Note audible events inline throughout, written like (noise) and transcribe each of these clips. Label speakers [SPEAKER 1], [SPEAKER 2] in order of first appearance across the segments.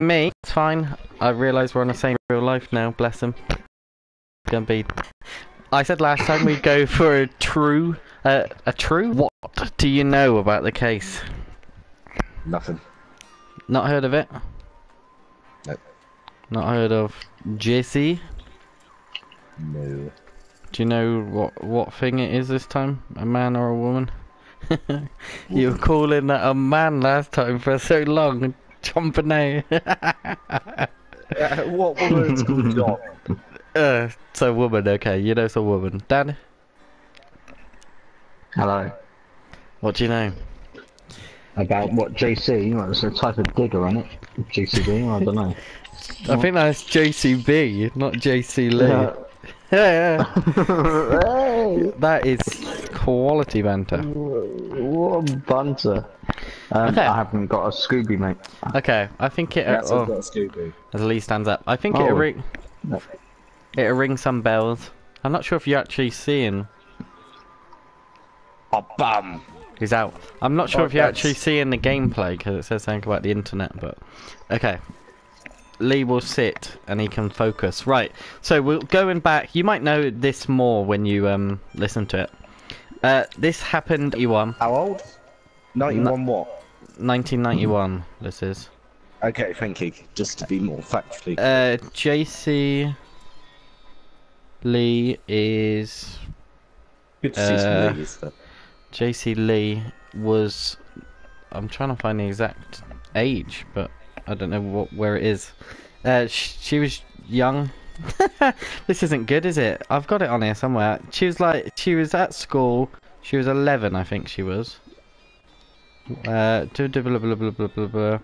[SPEAKER 1] me. It's fine. I realise we're on the same real life now. Bless him. Gonna be. I said last time we'd go for a true, uh, a true. What do you know about the case?
[SPEAKER 2] Nothing.
[SPEAKER 1] Not heard of it.
[SPEAKER 2] Nope.
[SPEAKER 1] Not heard of Jaycee.
[SPEAKER 2] No.
[SPEAKER 1] Do you know what what thing it is this time? A man or a woman? (laughs) you were calling that a man last time for so long. Chompano. (laughs)
[SPEAKER 2] Uh, what woman's called (laughs) John?
[SPEAKER 1] uh, so woman, okay. You know it's a woman. Dan,
[SPEAKER 3] Hello.
[SPEAKER 1] what do you know?
[SPEAKER 3] About what Jaycee? Well, it's a type of digger on it. JCB. I don't know. (laughs)
[SPEAKER 1] I think that's JCB, not Jaycee Lee.
[SPEAKER 3] Yeah.
[SPEAKER 1] Yeah,
[SPEAKER 3] hey,
[SPEAKER 1] yeah. that is quality banter.
[SPEAKER 3] what a bunter. Um,
[SPEAKER 1] Okay.
[SPEAKER 3] I haven't got a Scooby, mate.
[SPEAKER 1] Okay, I think it.
[SPEAKER 2] That's
[SPEAKER 1] oh,
[SPEAKER 2] what got Scooby.
[SPEAKER 1] as Lee stands up, I think
[SPEAKER 3] Oh.
[SPEAKER 1] it'll ring.
[SPEAKER 3] No.
[SPEAKER 1] It'll ring some bells. I'm not sure if you're actually seeing
[SPEAKER 2] Oh, bum.
[SPEAKER 1] who's out. I'm not sure
[SPEAKER 2] Oh,
[SPEAKER 1] if you're
[SPEAKER 2] that's-
[SPEAKER 1] actually seeing the gameplay because it says something about the internet. But okay, Lee will sit and he can focus. Right. So we're going back. You might know this more when you um listen to it. Uh, this happened. 91,
[SPEAKER 2] How old? 91 what?
[SPEAKER 1] 1991. This is.
[SPEAKER 2] Okay, thank you. Just to be more factually.
[SPEAKER 1] Uh, Jaycee Lee is
[SPEAKER 2] Good to see some
[SPEAKER 1] uh,
[SPEAKER 2] ladies.
[SPEAKER 1] Jaycee Lee was. I'm trying to find the exact age, but I don't know what where it is. Uh, sh- she was young. (laughs) this isn't good, is it? I've got it on here somewhere. She was like, she was at school. She was 11, I think she was. Uh, blah, blah, blah, blah, blah, blah.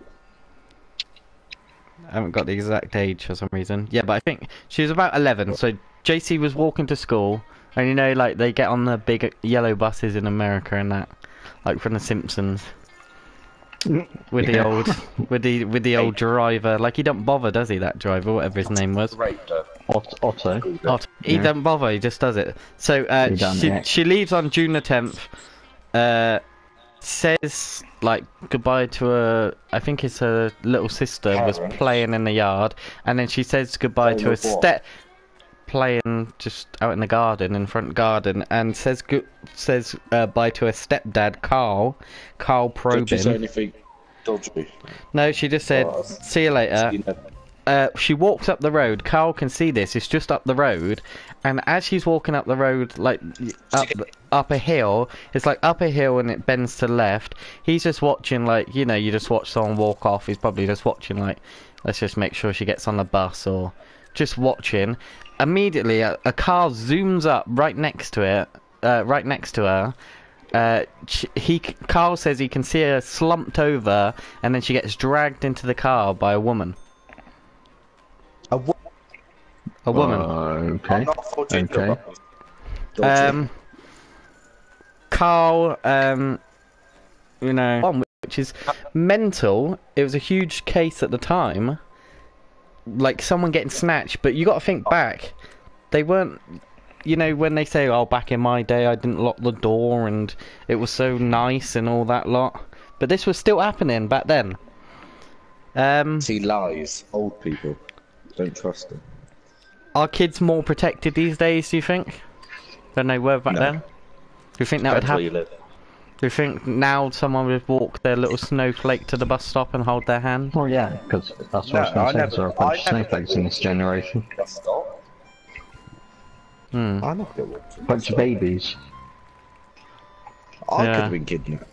[SPEAKER 1] I haven't got the exact age for some reason. Yeah, but I think she was about 11. So Jaycee was walking to school, and you know, like they get on the big yellow buses in America and that, like from The Simpsons, with the
[SPEAKER 3] Yeah.
[SPEAKER 1] old, with the with the old driver. Like he don't bother, does he? That driver, whatever his name was.
[SPEAKER 2] Great, uh,
[SPEAKER 3] Ot- Otto.
[SPEAKER 1] Oh, he
[SPEAKER 3] Yeah.
[SPEAKER 1] don't bother. He just does it. So uh, she she leaves on June the tenth. Uh, says like goodbye to her. I think it's her little sister was playing in the yard, and then she says goodbye to a step playing just out in the garden, in front garden, and says says uh, bye to her stepdad Carl. Carl
[SPEAKER 2] Did you say
[SPEAKER 1] Probyn.
[SPEAKER 2] anything dodgy?
[SPEAKER 1] No, she just said
[SPEAKER 2] Oh,
[SPEAKER 1] see you later uh, she walks up the road. Carl can see this. It's just up the road, and as she's walking up the road, like up up a hill, it's like up a hill and it bends to the left. He's just watching, like you know, you just watch someone walk off. He's probably just watching, like let's just make sure she gets on the bus or just watching. Immediately, a, a car zooms up right next to it, uh, right next to her. Uh, he Carl says he can see her slumped over, and then she gets dragged into the car by a woman.
[SPEAKER 2] A wo-
[SPEAKER 1] A woman.
[SPEAKER 3] Okay.
[SPEAKER 2] I'm not
[SPEAKER 3] Okay.
[SPEAKER 1] Um, Carl, um, you know, one which is mental. It was a huge case at the time, like someone getting snatched. But you got to think back; they weren't. You know, when they say, "Oh, back in my day, I didn't lock the door and it was so nice and all that lot," but this was still happening back then. Um,
[SPEAKER 2] See lies. Old people. Don't trust them.
[SPEAKER 1] Are kids more protected these days? Do you think than they were back
[SPEAKER 2] No.
[SPEAKER 1] then? Do you think that would
[SPEAKER 2] Depends where
[SPEAKER 1] happen?
[SPEAKER 2] you live.
[SPEAKER 1] Do you think now someone would walk their little snowflake to the bus stop and hold their hand?
[SPEAKER 3] Well, yeah, because that's what
[SPEAKER 2] No,
[SPEAKER 3] I was going to say.
[SPEAKER 2] never-
[SPEAKER 3] There are a
[SPEAKER 2] I
[SPEAKER 3] bunch of snowflakes in this generation.
[SPEAKER 2] Bus stop.
[SPEAKER 1] Hmm.
[SPEAKER 2] I never get walked to the bus
[SPEAKER 3] bunch of babies.
[SPEAKER 2] I
[SPEAKER 1] Yeah.
[SPEAKER 2] could have been kidnapped.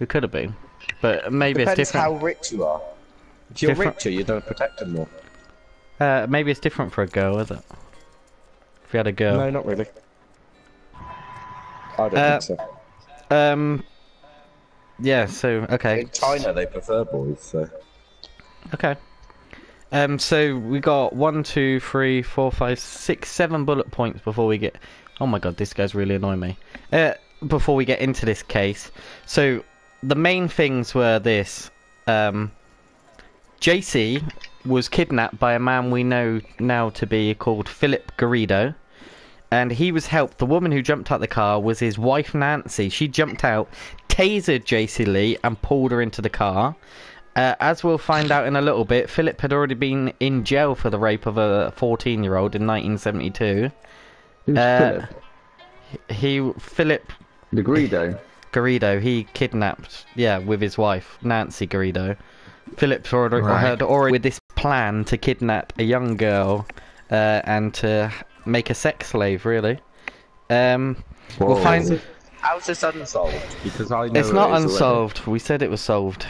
[SPEAKER 1] It could have been, but maybe
[SPEAKER 2] Depends
[SPEAKER 1] it's different.
[SPEAKER 2] how rich you are. If you're
[SPEAKER 1] Different-
[SPEAKER 2] richer, you don't protect them more.
[SPEAKER 1] Uh, maybe it's different for a girl, is it? If you had a girl.
[SPEAKER 2] No, not really. I don't
[SPEAKER 1] Uh,
[SPEAKER 2] think so.
[SPEAKER 1] Um. Yeah. So okay.
[SPEAKER 2] In China, they prefer boys, so.
[SPEAKER 1] Okay. Um. So we got one, two, three, four, five, six, seven bullet points before we get. Oh my god, this guy's really annoying me. Uh, before we get into this case, so the main things were this. Um. Jaycee was kidnapped by a man we know now to be called Philip Garrido. And he was helped. The woman who jumped out the car was his wife Nancy. She jumped out, tasered Jaycee Lee, and pulled her into the car. Uh, as we'll find out in a little bit, Philip had already been in jail for the rape of a 14 year old in 1972.
[SPEAKER 3] Who's
[SPEAKER 1] Uh,
[SPEAKER 3] Philip?
[SPEAKER 1] He, Philip
[SPEAKER 3] The Greedo.
[SPEAKER 1] Garrido, he kidnapped, yeah, with his wife, Nancy Garrido. Philip's already,
[SPEAKER 3] Right.
[SPEAKER 1] had already with this plan to kidnap a young girl uh, and to make a sex slave, really. Um, we'll find.
[SPEAKER 2] How's this unsolved? Because I know
[SPEAKER 1] It's
[SPEAKER 2] it
[SPEAKER 1] not
[SPEAKER 2] is already.
[SPEAKER 1] unsolved. We said it was solved.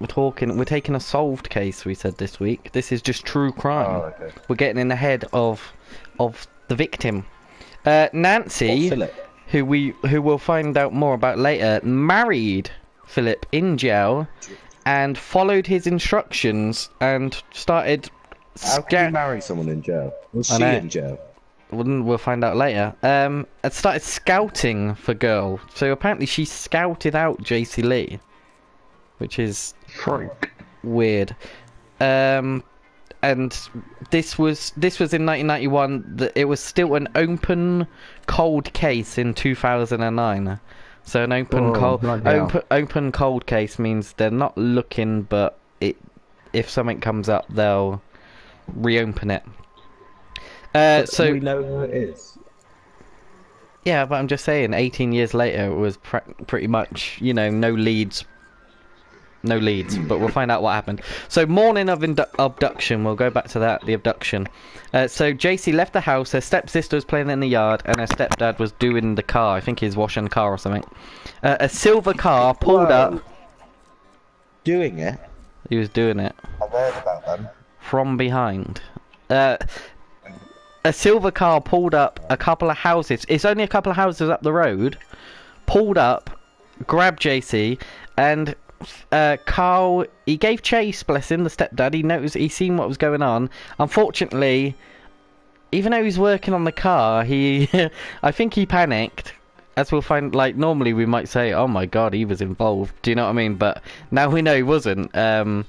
[SPEAKER 1] We're talking. We're taking a solved case. We said this week. This is just true crime.
[SPEAKER 2] Oh, okay.
[SPEAKER 1] We're getting in the head of of the victim. Uh, Nancy, who we who we'll find out more about later, married Philip in jail and followed his instructions and started.
[SPEAKER 2] How can you marry someone in jail? Was
[SPEAKER 1] I
[SPEAKER 2] she in jail?
[SPEAKER 1] We'll we'll find out later. Um, and started scouting for girl. So apparently she scouted out Jaycee Lee, which is
[SPEAKER 3] Freak.
[SPEAKER 1] weird. Um, and this was this was in 1991. That it was still an open cold case in 2009. So an open
[SPEAKER 3] Oh,
[SPEAKER 1] cold open open cold case means they're not looking, but it if something comes up, they'll reopen it. Uh, so
[SPEAKER 2] we know who it is.
[SPEAKER 1] yeah, but I'm just saying, 18 years later, it was pre- pretty much, you know, no leads. No leads, but we'll find out what happened. So, morning of indu- abduction, we'll go back to that, the abduction. Uh, so, Jaycee left the house, her stepsister was playing in the yard, and her stepdad was doing the car. I think he's washing the car or something. Uh, a silver car pulled
[SPEAKER 2] Whoa.
[SPEAKER 1] up.
[SPEAKER 2] Doing it.
[SPEAKER 1] He was doing it
[SPEAKER 2] I've heard about them.
[SPEAKER 1] from behind. Uh, a silver car pulled up a couple of houses. It's only a couple of houses up the road. Pulled up, grabbed Jaycee, and uh, Carl. He gave chase. Bless him, the stepdad. He noticed. He seen what was going on. Unfortunately, even though he's working on the car, he. (laughs) I think he panicked. As we'll find, like normally we might say, "Oh my God, he was involved." Do you know what I mean? But now we know he wasn't. Um,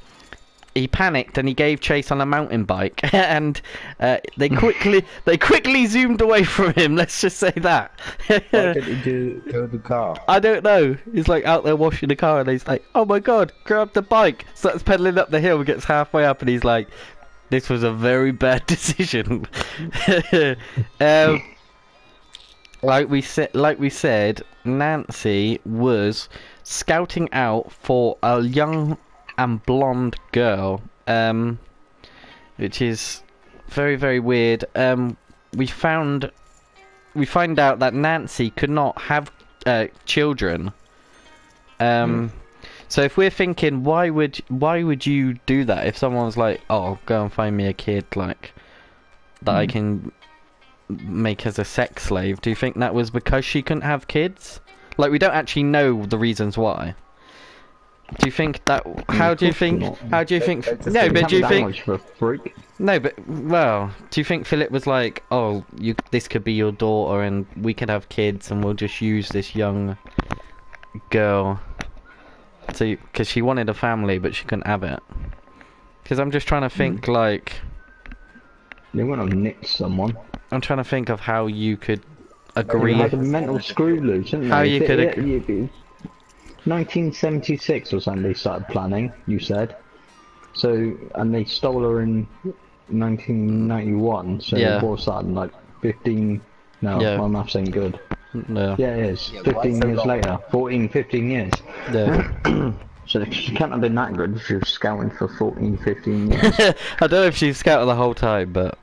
[SPEAKER 1] he panicked and he gave chase on a mountain bike, (laughs) and uh, they quickly (laughs) they quickly zoomed away from him. Let's just say that.
[SPEAKER 2] Why (laughs) didn't he do go the car?
[SPEAKER 1] I don't know. He's like out there washing the car, and he's like, "Oh my god, grab the bike!" Starts pedaling up the hill, gets halfway up, and he's like, "This was a very bad decision." um, like we said, like we said, Nancy was scouting out for a young and blonde girl, um, which is very very weird. Um, we found we find out that Nancy could not have uh, children. Um, so if we're thinking, why would why would you do that? If someone's like, "Oh, go and find me a kid like that I can make as a sex slave," do you think that was because she couldn't have kids? Like we don't actually know the reasons why. Do you think that? How do you think?
[SPEAKER 3] not.
[SPEAKER 1] How do you think?
[SPEAKER 2] They- they just
[SPEAKER 1] No, but do you think? No, but well, do you think Philip was like, "Oh, you this could be your daughter, and we could have kids, and we'll just use this young girl to because she wanted a family, but she couldn't have it." Because I'm just trying to think, hmm. like,
[SPEAKER 3] They want to nick someone.
[SPEAKER 1] I'm trying to think of how you could agree.
[SPEAKER 3] had a mental screw loose?
[SPEAKER 1] How you could
[SPEAKER 3] yeah,
[SPEAKER 1] ag-
[SPEAKER 3] you- you- 1976 or something they started planning, you said. So, and they stole her in 1991, so
[SPEAKER 1] Yeah.
[SPEAKER 3] what's that, like 15, no,
[SPEAKER 1] Yeah.
[SPEAKER 3] my maths ain't good.
[SPEAKER 1] No,
[SPEAKER 3] Yeah, it is.
[SPEAKER 2] Yeah,
[SPEAKER 3] 15
[SPEAKER 2] so
[SPEAKER 3] years
[SPEAKER 2] long?
[SPEAKER 3] later, 14, 15 years.
[SPEAKER 1] yeah. (clears throat)
[SPEAKER 3] So she can't have been that good if she was scouting for 14, 15 years. (laughs)
[SPEAKER 1] I don't know if she scouted the whole time, but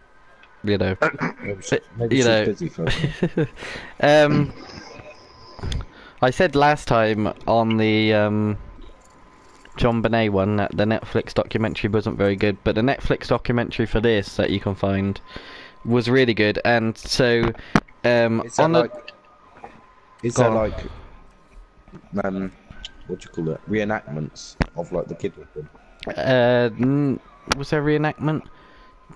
[SPEAKER 1] you know. (coughs)
[SPEAKER 2] Maybe, maybe
[SPEAKER 1] you
[SPEAKER 2] she's
[SPEAKER 1] know-
[SPEAKER 2] busy for (laughs)
[SPEAKER 1] Um, I said last time on the um, JonBenét one that the Netflix documentary wasn't very good, but the Netflix documentary for this that you can find was really good. And so, um,
[SPEAKER 2] Is
[SPEAKER 1] on the
[SPEAKER 2] like? Is there like? Um, what do you call it? Reenactments of like the kidnapping.
[SPEAKER 1] uh, n- was there reenactment?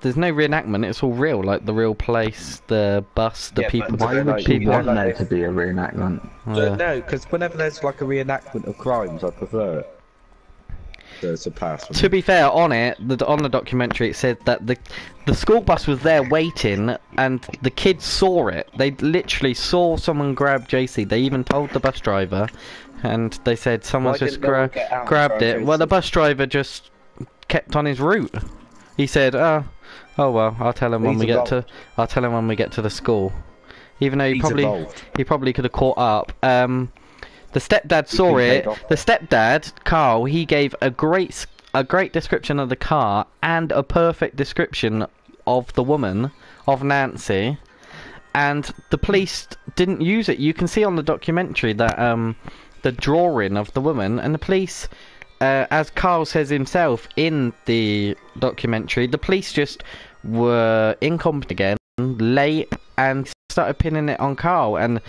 [SPEAKER 1] There's no reenactment. It's all real, like the real place, the bus, the
[SPEAKER 2] Yeah,
[SPEAKER 1] people.
[SPEAKER 2] why
[SPEAKER 3] Why
[SPEAKER 2] would
[SPEAKER 3] would
[SPEAKER 2] like-
[SPEAKER 3] she
[SPEAKER 1] people.
[SPEAKER 3] want
[SPEAKER 2] like
[SPEAKER 3] there to be a reenactment?
[SPEAKER 1] Yeah.
[SPEAKER 2] No, because whenever there's like a reenactment of crimes, I prefer it. To
[SPEAKER 1] be fair, on it, the, on the documentary, it said that the the school bus was there waiting, and the kids saw it. They literally saw someone grab JC. They even told the bus driver, and they said someone's
[SPEAKER 2] Why
[SPEAKER 1] just
[SPEAKER 2] didn't no one
[SPEAKER 1] gra-
[SPEAKER 2] get out and
[SPEAKER 1] grabbed it. Well, the bus driver just kept on his route. He said, "Oh, oh well, I'll tell him when
[SPEAKER 2] He's
[SPEAKER 1] we get to. I'll tell him when we get to the school." Even though he
[SPEAKER 2] He's
[SPEAKER 1] probably
[SPEAKER 2] involved.
[SPEAKER 1] he probably could have caught up. Um, the stepdad saw it. The stepdad, Carl, he gave a great a great description of the car and a perfect description of the woman of Nancy. And the police didn't use it. You can see on the documentary that um, the drawing of the woman, and the police, uh, as Carl says himself in the documentary, the police just were incompetent again, late, and started pinning it on Carl. And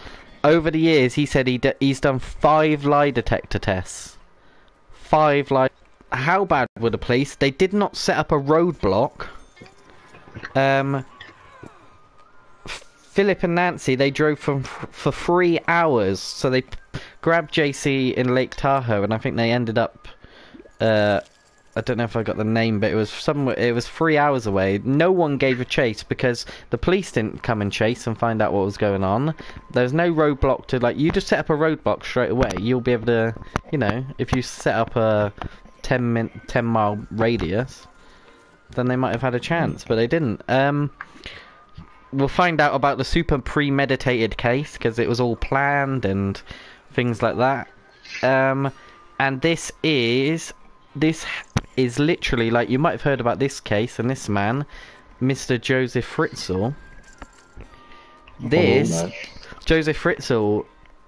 [SPEAKER 1] over the years, he said he d- he's done five lie detector tests. Five lie. How bad were the police? They did not set up a roadblock. Um, Philip and Nancy, they drove from for three hours. So they grabbed Jaycee in Lake Tahoe, and I think they ended up. Uh, I don't know if I got the name, but it was somewhere. It was three hours away. No one gave a chase because the police didn't come and chase and find out what was going on. There's no roadblock to like. You just set up a roadblock straight away. You'll be able to, you know, if you set up a ten min, ten mile radius, then they might have had a chance, but they didn't. Um, we'll find out about the super premeditated case because it was all planned and things like that. Um, and this is this is literally like you might have heard about this case and this man, Mr. Joseph Fritzl. This
[SPEAKER 3] Oh.
[SPEAKER 1] Joseph Fritzl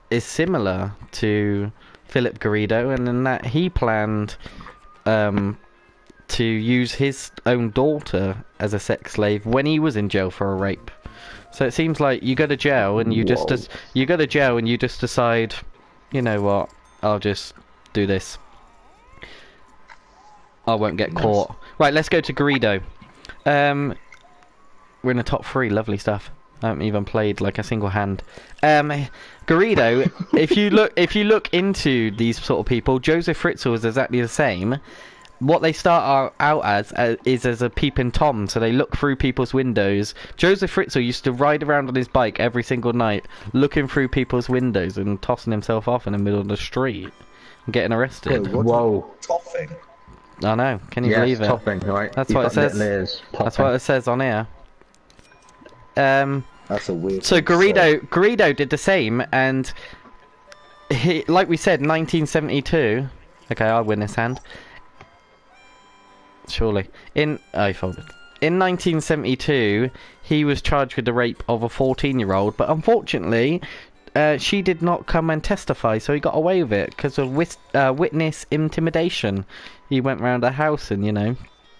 [SPEAKER 1] is similar to Philip Garrido, and in that he planned um, to use his own daughter as a sex slave when he was in jail for a rape. So it seems like you go to jail and you just
[SPEAKER 3] Whoa.
[SPEAKER 1] des- you go to jail and you just decide, you know what, I'll just do this. I won't get
[SPEAKER 2] Nice.
[SPEAKER 1] caught. Right, let's go to Garrido. Um, we're in the top three. Lovely stuff. I haven't even played like a single hand. Um, Garrido, (laughs) if you look if you look into these sort of people, Joseph Fritzl is exactly the same. What they start out- out as uh, is as a peeping tom, so they look through people's windows. Joseph Fritzl used to ride around on his bike every single night, looking through people's windows and tossing himself off in the middle of the street and getting arrested.
[SPEAKER 2] Whoa, what
[SPEAKER 3] Whoa.
[SPEAKER 2] toffing?
[SPEAKER 1] I know. Can you believe it?
[SPEAKER 3] topping, right?
[SPEAKER 1] That's
[SPEAKER 3] You've
[SPEAKER 1] what it says. That's what it says on here. Um.
[SPEAKER 2] That's a weird.
[SPEAKER 1] So. Garrido, Garrido did the same, and he, like we said, 1972. Okay, I'll win this hand. Surely, in oh, he folded. In 1972, he was charged with the rape of a 14-year-old, but unfortunately, uh, she did not come and testify, so he got away with it because of wis- uh, witness intimidation. He went round her house and you know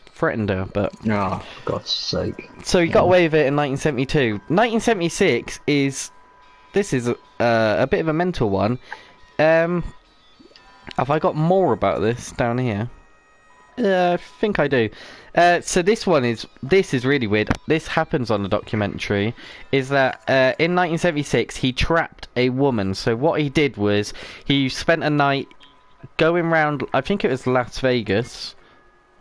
[SPEAKER 1] threatened her, but
[SPEAKER 3] Oh, God's sake.
[SPEAKER 1] so he got away with it in 1972. 1976 is this is uh, a bit of a mental one. Um, have I got more about this down here? Uh, I think I do. Uh, so this one is this is really weird. This happens on the documentary. Is that uh, in 1976 he trapped a woman. So what he did was he spent a night going round. I think it was Las Vegas.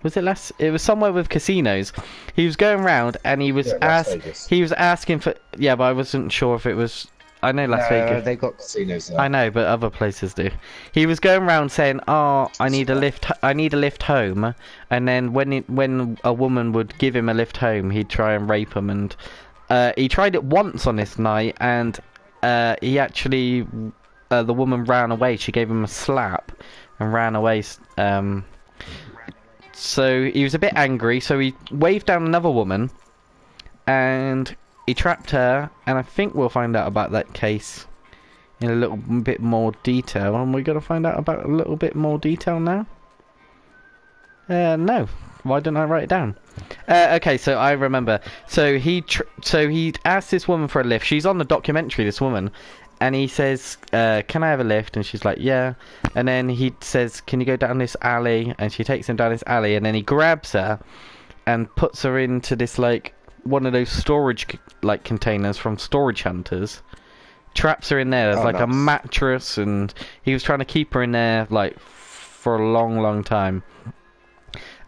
[SPEAKER 1] Was it Las? It was somewhere with casinos. He was going round and he was
[SPEAKER 2] Yeah,
[SPEAKER 1] asked. He was asking for. Yeah, but I wasn't sure if it was. I know Las
[SPEAKER 2] No,
[SPEAKER 1] Vegas.
[SPEAKER 2] they got casinos there.
[SPEAKER 1] I know, but other places do. He was going around saying, "Oh, I need a lift. I need a lift home," and then when it, when a woman would give him a lift home, he'd try and rape him. And uh, he tried it once on this night, and uh, he actually, uh, the woman ran away. She gave him a slap and ran away. Um, so he was a bit angry. So he waved down another woman, and he trapped her. And I think we'll find out about that case in a little bit more detail. And we're going to find out about a little bit more detail now. Uh, no. Why didn't I write it down? Uh, okay, so I remember. So he, so he asked this woman for a lift. She's on the documentary. This woman, and he says, uh, "Can I have a lift?" And she's like, "Yeah." And then he says, "Can you go down this alley?" And she takes him down this alley, and then he grabs her and puts her into this like one of those storage like containers from storage hunters. Traps her in there. There's
[SPEAKER 2] Oh,
[SPEAKER 1] like a mattress, and he was trying to keep her in there like for a long, long time.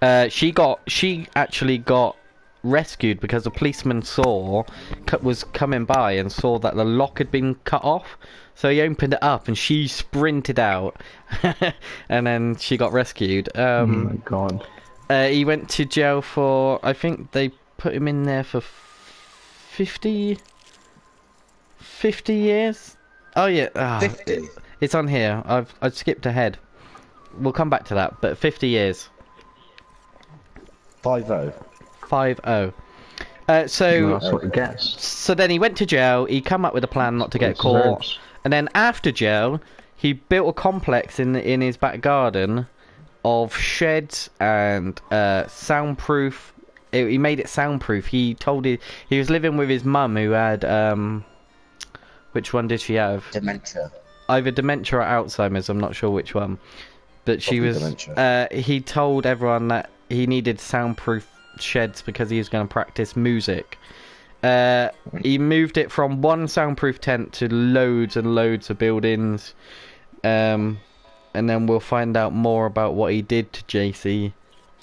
[SPEAKER 1] Uh, she got, she actually got rescued because a policeman saw was coming by and saw that the lock had been cut off. So he opened it up and she sprinted out, (laughs) and then she got rescued.
[SPEAKER 3] Oh
[SPEAKER 1] Um,
[SPEAKER 3] my god.
[SPEAKER 1] uh, he went to jail for I think they put him in there for 50, 50 years. Oh yeah, ah,
[SPEAKER 2] 50?
[SPEAKER 1] it's on here. I've I've skipped ahead. We'll come back to that, but 50 years.
[SPEAKER 2] 5 0.
[SPEAKER 1] Five oh. Uh, so
[SPEAKER 3] Well, that's what he gets.
[SPEAKER 1] so then he went to jail. He come up with a plan not to get caught.
[SPEAKER 3] deserves.
[SPEAKER 1] And then after jail, he built a complex in in his back garden of sheds and uh, soundproof. It, he made it soundproof. He told it he was living with his mum who had um, which one did she have?
[SPEAKER 2] Dementia.
[SPEAKER 1] Either dementia or Alzheimer's. I'm not sure which one. But she
[SPEAKER 2] Probably
[SPEAKER 1] was. Uh, he told everyone that he needed soundproof sheds because he was going to practice music. Uh, he moved it from one soundproof tent to loads and loads of buildings. Um, and then we'll find out more about what he did to Jaycee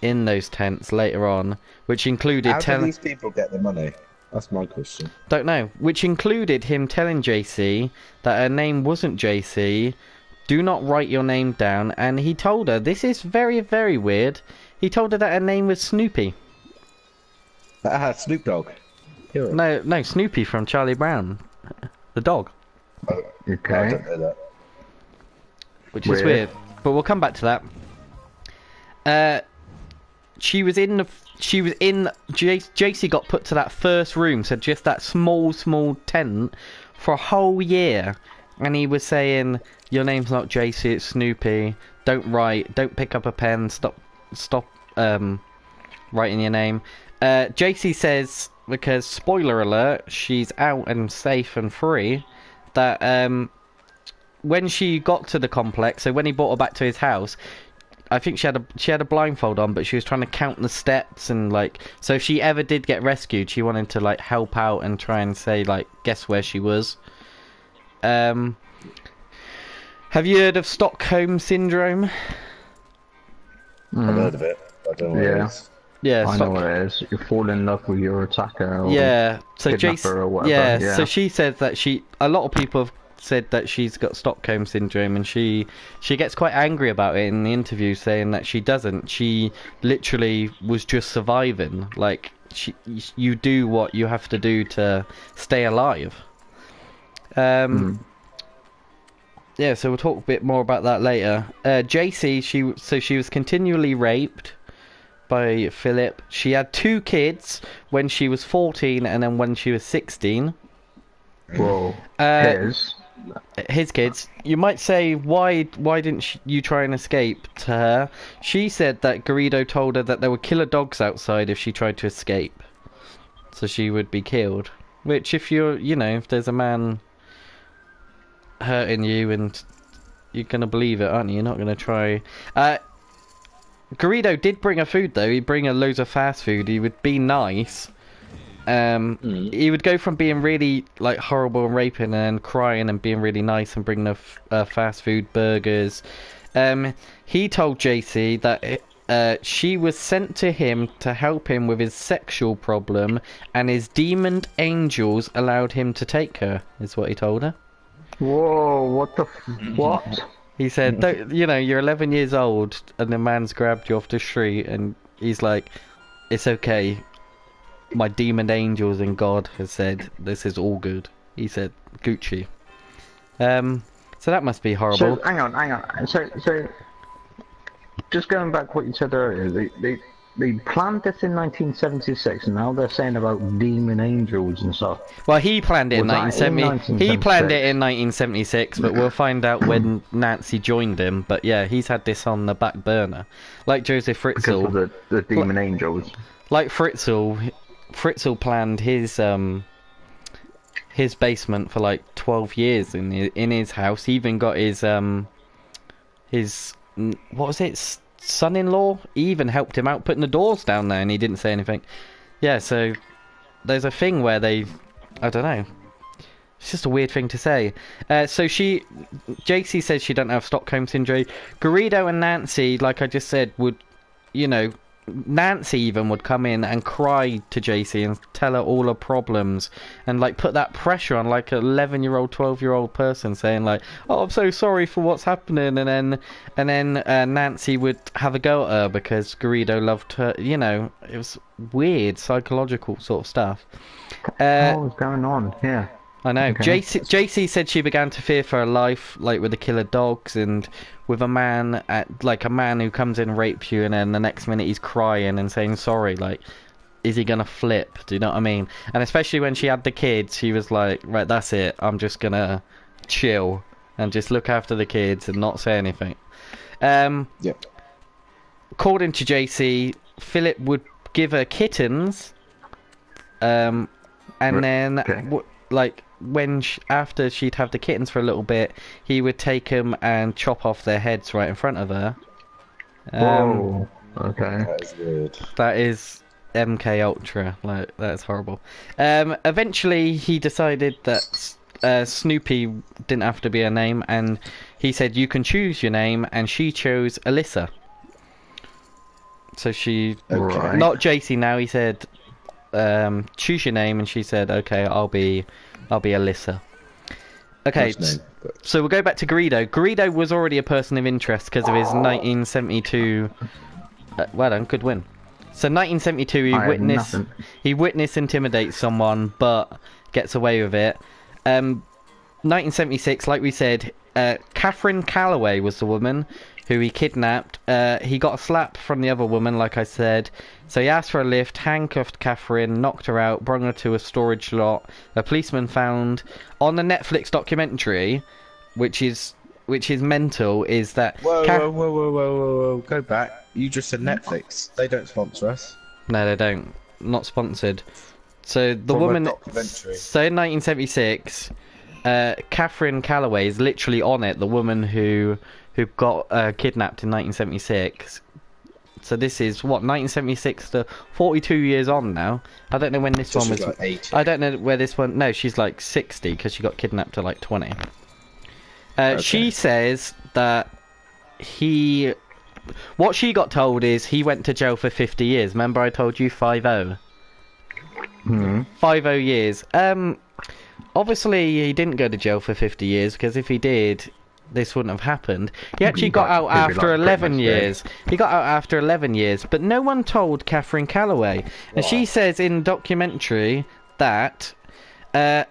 [SPEAKER 1] in those tents later on, which included
[SPEAKER 2] How do
[SPEAKER 1] telling.
[SPEAKER 2] these people get the money? That's my question.
[SPEAKER 1] Don't know. Which included him telling Jaycee that her name wasn't Jaycee. Do not write your name down. And he told her this is very, very weird. He told her that her name was Snoopy.
[SPEAKER 2] Ah, Snoop Dogg. Hero.
[SPEAKER 1] No, no, Snoopy from Charlie Brown, the dog.
[SPEAKER 2] Oh, I don't know that.
[SPEAKER 1] which is
[SPEAKER 3] Weird.
[SPEAKER 1] weird. But we'll come back to that. Uh, she was in the. She was in. J- Jaycee got put to that first room, so just that small, small tent, for a whole year, and he was saying, "Your name's not Jaycee, it's Snoopy. Don't write. Don't pick up a pen. Stop. Stop. Um, writing your name." Uh, Jaycee says because spoiler alert, she's out and safe and free. That um, when she got to the complex, so when he brought her back to his house, I think she had a she had a blindfold on, but she was trying to count the steps and like. So if she ever did get rescued, she wanted to like help out and try and say like guess where she was. Um, have you heard of Stockholm syndrome?
[SPEAKER 2] I've
[SPEAKER 3] Mm,
[SPEAKER 2] heard of it. I don't know what
[SPEAKER 3] Yeah.
[SPEAKER 1] Yeah,
[SPEAKER 3] I know what it is. You fall in love with your attacker. Or
[SPEAKER 1] Yeah, so Jason,
[SPEAKER 3] or whatever,
[SPEAKER 1] yeah,
[SPEAKER 3] yeah.
[SPEAKER 1] so she says that she. A lot of people have said that she's got Stockholm syndrome, and she she gets quite angry about it in the interview, saying that she doesn't. She literally was just surviving. Like she, you do what you have to do to stay alive. Um.
[SPEAKER 3] Mm.
[SPEAKER 1] Yeah, so we'll talk a bit more about that later. Uh, Jaycee, she so she was continually raped by Philip. She had two kids when she was 14 and then when she was 16.
[SPEAKER 3] Whoa.
[SPEAKER 1] Uh,
[SPEAKER 3] His.
[SPEAKER 1] his kids. You might say, why why didn't sh you try and escape to her? She said that Garrido told her that there were killer dogs outside if she tried to escape. So she would be killed. Which, if you're, you know, if there's a man hurting you and you're going to believe it, aren't you? You're not going to try. Uh, Garrido did bring her food, though. He'd bring her loads of fast food. He would be nice. Um,
[SPEAKER 2] Mm.
[SPEAKER 1] he would go from being really like horrible and raping and crying and being really nice and bringing her uh, fast food burgers. Um, he told Jaycee that uh, she was sent to him to help him with his sexual problem, and his demon angels allowed him to take her. Is what he told her.
[SPEAKER 3] Whoa, what the f- what? (laughs)
[SPEAKER 1] He said, "You know, you're 11 years old, and the man's grabbed you off the street, and he's like, it's okay. My demon angels and God has said this is all good." He said, "Gucci." Um, so that must be horrible.
[SPEAKER 3] So hang on, hang on. So so just going back what you said earlier, they planned this in 1976, and now they're saying about demon angels and stuff.
[SPEAKER 1] well, he planned it in
[SPEAKER 3] Was that in
[SPEAKER 1] 1970. He planned it
[SPEAKER 3] 1976?
[SPEAKER 1] in 1976, but we'll find out when Nancy joined him. But yeah, he's had this on the back burner, like Joseph Fritzl.
[SPEAKER 3] the, the demon angels.
[SPEAKER 1] like Fritzl, Fritzl planned his um his basement for like twelve years in the, in his house. He even got his um his what was it s- son-in-law? Even helped him out putting the doors down there, and he didn't say anything. Yeah, so there's a thing where they, I don't know. It's just a weird thing to say. Uh, so she, Jaycee says she don't have Stockholm syndrome. Garrido and Nancy, like I just said, would, you know, Nancy even would come in and cry to Jaycee and tell her all her problems and like put that pressure on like an 11 year old 12 year old person saying like oh I'm so sorry for what's happening and then and then uh, Nancy would have a go at her because Garrido loved her you know it was weird psychological sort of stuff uh,
[SPEAKER 3] what was going on? Yeah.
[SPEAKER 1] I know.
[SPEAKER 3] Okay.
[SPEAKER 1] Jaycee, Jaycee said she began to fear for her life, like with the killer dogs and with a man at like a man who comes in and rapes you, and then the next minute he's crying and saying sorry. Like, is he gonna flip? Do you know what I mean? And especially when she had the kids, she was like, right, that's it. I'm just gonna chill and just look after the kids and not say anything. Um,
[SPEAKER 2] Yep.
[SPEAKER 1] according to Jaycee, Philip would give her kittens, um, and
[SPEAKER 3] Right,
[SPEAKER 1] then
[SPEAKER 3] okay.
[SPEAKER 1] w- like when sh- after she'd have the kittens for a little bit, he would take them and chop off their heads right in front of her. Um,
[SPEAKER 3] Whoa. Okay.
[SPEAKER 2] That is weird.
[SPEAKER 1] that is MK Ultra. Like that's horrible. Um, eventually, he decided that uh, Snoopy didn't have to be her name, and he said you can choose your name, and she chose Alyssa. So she,
[SPEAKER 2] Okay.
[SPEAKER 1] Not Jaycee now. He said, um, choose your name, and she said, okay, I'll be, I'll be Alyssa. Okay,
[SPEAKER 2] Nice name, but-
[SPEAKER 1] so we'll go back to Greedo. Greedo was already a person of interest because of his 1972. Uh, well done, good win. So 1972, he witnessed he witness intimidates someone, but gets away with it. Um, 1976, like we said, uh, Catherine Callaway was the woman who he kidnapped. Uh, he got a slap from the other woman, like I said. So he asked for a lift, handcuffed Catherine, knocked her out, brought her to a storage lot. A policeman found on the Netflix documentary, which is which is mental, is that
[SPEAKER 2] Whoa,
[SPEAKER 1] Ca-
[SPEAKER 2] whoa, whoa, whoa, whoa, whoa, whoa! Go back. You just said Netflix. They don't sponsor us.
[SPEAKER 1] No, they don't. Not sponsored. So the
[SPEAKER 2] From
[SPEAKER 1] woman.
[SPEAKER 2] documentary.
[SPEAKER 1] So in 1976, uh, Catherine Callaway is literally on it. The woman who who got uh, kidnapped in 1976. So this is what 1976 to 42 years on now. I don't know when this
[SPEAKER 2] So
[SPEAKER 1] one was.
[SPEAKER 2] like
[SPEAKER 1] I don't know where this one. No, she's like 60 because she got kidnapped at like 20. Uh, She says that he. What she got told is he went to jail for 50 years. Remember I told you 50?
[SPEAKER 3] Hmm.
[SPEAKER 1] 50 years. Um, obviously he didn't go to jail for 50 years because if he did, this wouldn't have happened. He actually got
[SPEAKER 3] like-
[SPEAKER 1] out after
[SPEAKER 3] like
[SPEAKER 1] 11
[SPEAKER 3] Christmas Day.
[SPEAKER 1] years. He got out after 11 years, but no one told Catherine Callaway. And she says in documentary that uh,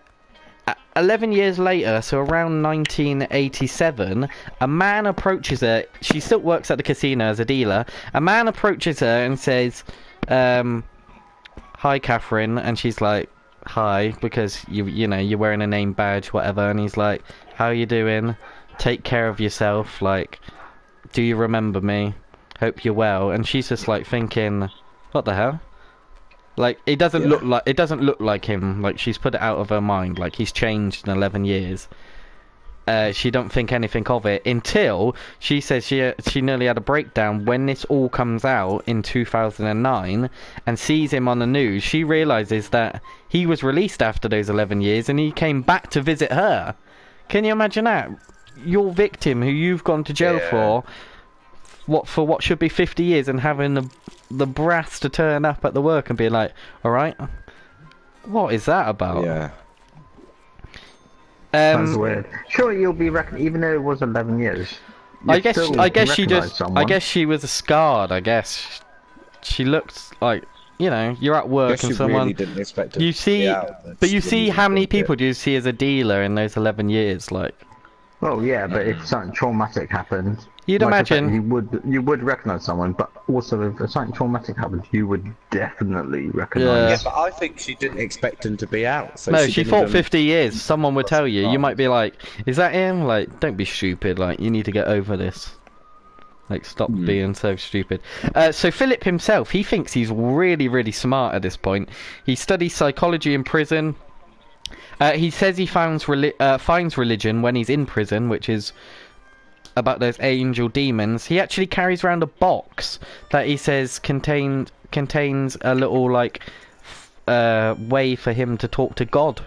[SPEAKER 1] 11 years later, so around 1987, a man approaches her. She still works at the casino as a dealer. A man approaches her and says, um, "Hi, Catherine," and she's like, "Hi," because you you know you're wearing a name badge, whatever. And he's like, "How are you doing? Take care of yourself. Like, do you remember me? Hope you're well." And she's just like thinking, "What the hell?" Like it doesn't
[SPEAKER 2] Yeah.
[SPEAKER 1] look like it doesn't look like him. Like she's put it out of her mind. Like he's changed in eleven years. Uh, she don't think anything of it until she says she she nearly had a breakdown when this all comes out in 2009 and sees him on the news. She realizes that he was released after those 11 years and he came back to visit her. Can you imagine that? Your victim, who you've gone to jail
[SPEAKER 2] Yeah.
[SPEAKER 1] for, what for what should be 50 years, and having the the brass to turn up at the work and be like, "All right, what is that about?"
[SPEAKER 2] Yeah.
[SPEAKER 3] That's
[SPEAKER 1] Um,
[SPEAKER 3] weird. Sure, you'll be reckon even though it was 11 years.
[SPEAKER 1] I guess I guess she
[SPEAKER 3] recognise
[SPEAKER 1] just I guess she was a scarred. I guess she looked like you know you're at work and someone
[SPEAKER 2] really didn't expect it
[SPEAKER 1] you see,
[SPEAKER 2] be out,
[SPEAKER 1] but you see how many
[SPEAKER 2] did it.
[SPEAKER 1] people do you see as a dealer in those 11 years? Like
[SPEAKER 3] Well, yeah, but if something traumatic happened,
[SPEAKER 1] You'd
[SPEAKER 3] like
[SPEAKER 1] imagine-
[SPEAKER 3] you would you would recognise someone, but also if something traumatic happened, you would definitely recognize.
[SPEAKER 2] Yeah,
[SPEAKER 3] recognise.
[SPEAKER 2] but I think she didn't expect him to be out. So
[SPEAKER 1] no,
[SPEAKER 2] she,
[SPEAKER 1] she
[SPEAKER 2] didn't
[SPEAKER 1] fought
[SPEAKER 2] even-
[SPEAKER 1] 50 years. (laughs) Someone would tell you. You might be like, "Is that him?" Like, don't be stupid. Like, you need to get over this. Like, stop
[SPEAKER 2] Hmm.
[SPEAKER 1] being so stupid. Uh, so Philip himself, he thinks he's really, really smart at this point. He studies psychology in prison. Uh, he says he finds reli- uh, finds religion when he's in prison, which is about those angel demons. He actually carries around a box that he says contained contains a little like f- uh, way for him to talk to God.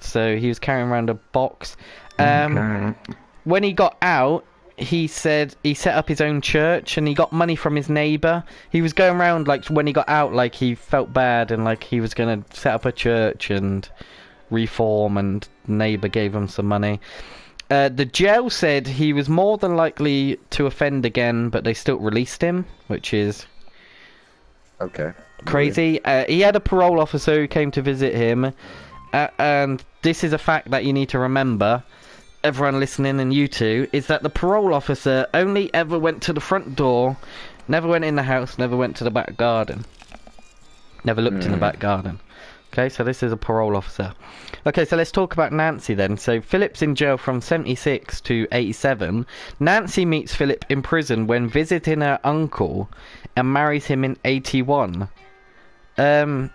[SPEAKER 1] So he was carrying around a box. Um,
[SPEAKER 3] Okay.
[SPEAKER 1] When he got out, he said he set up his own church and he got money from his neighbor. He was going around like when he got out, like he felt bad and like he was gonna set up a church and reform, and neighbor gave him some money. Uh, the jail said he was more than likely to offend again, but they still released him, which is
[SPEAKER 2] Okay.
[SPEAKER 1] crazy. Uh, he had a parole officer who came to visit him, uh, and this is a fact that you need to remember, everyone listening and you two, is that the parole officer only ever went to the front door, never went in the house, never went to the back garden, never looked in the
[SPEAKER 2] Mm.
[SPEAKER 1] back garden. Okay, so this is a parole officer. Okay, so let's talk about Nancy then. So Philip's in jail from 76 to 87. Nancy meets Philip in prison when visiting her uncle and marries him in 81. Um,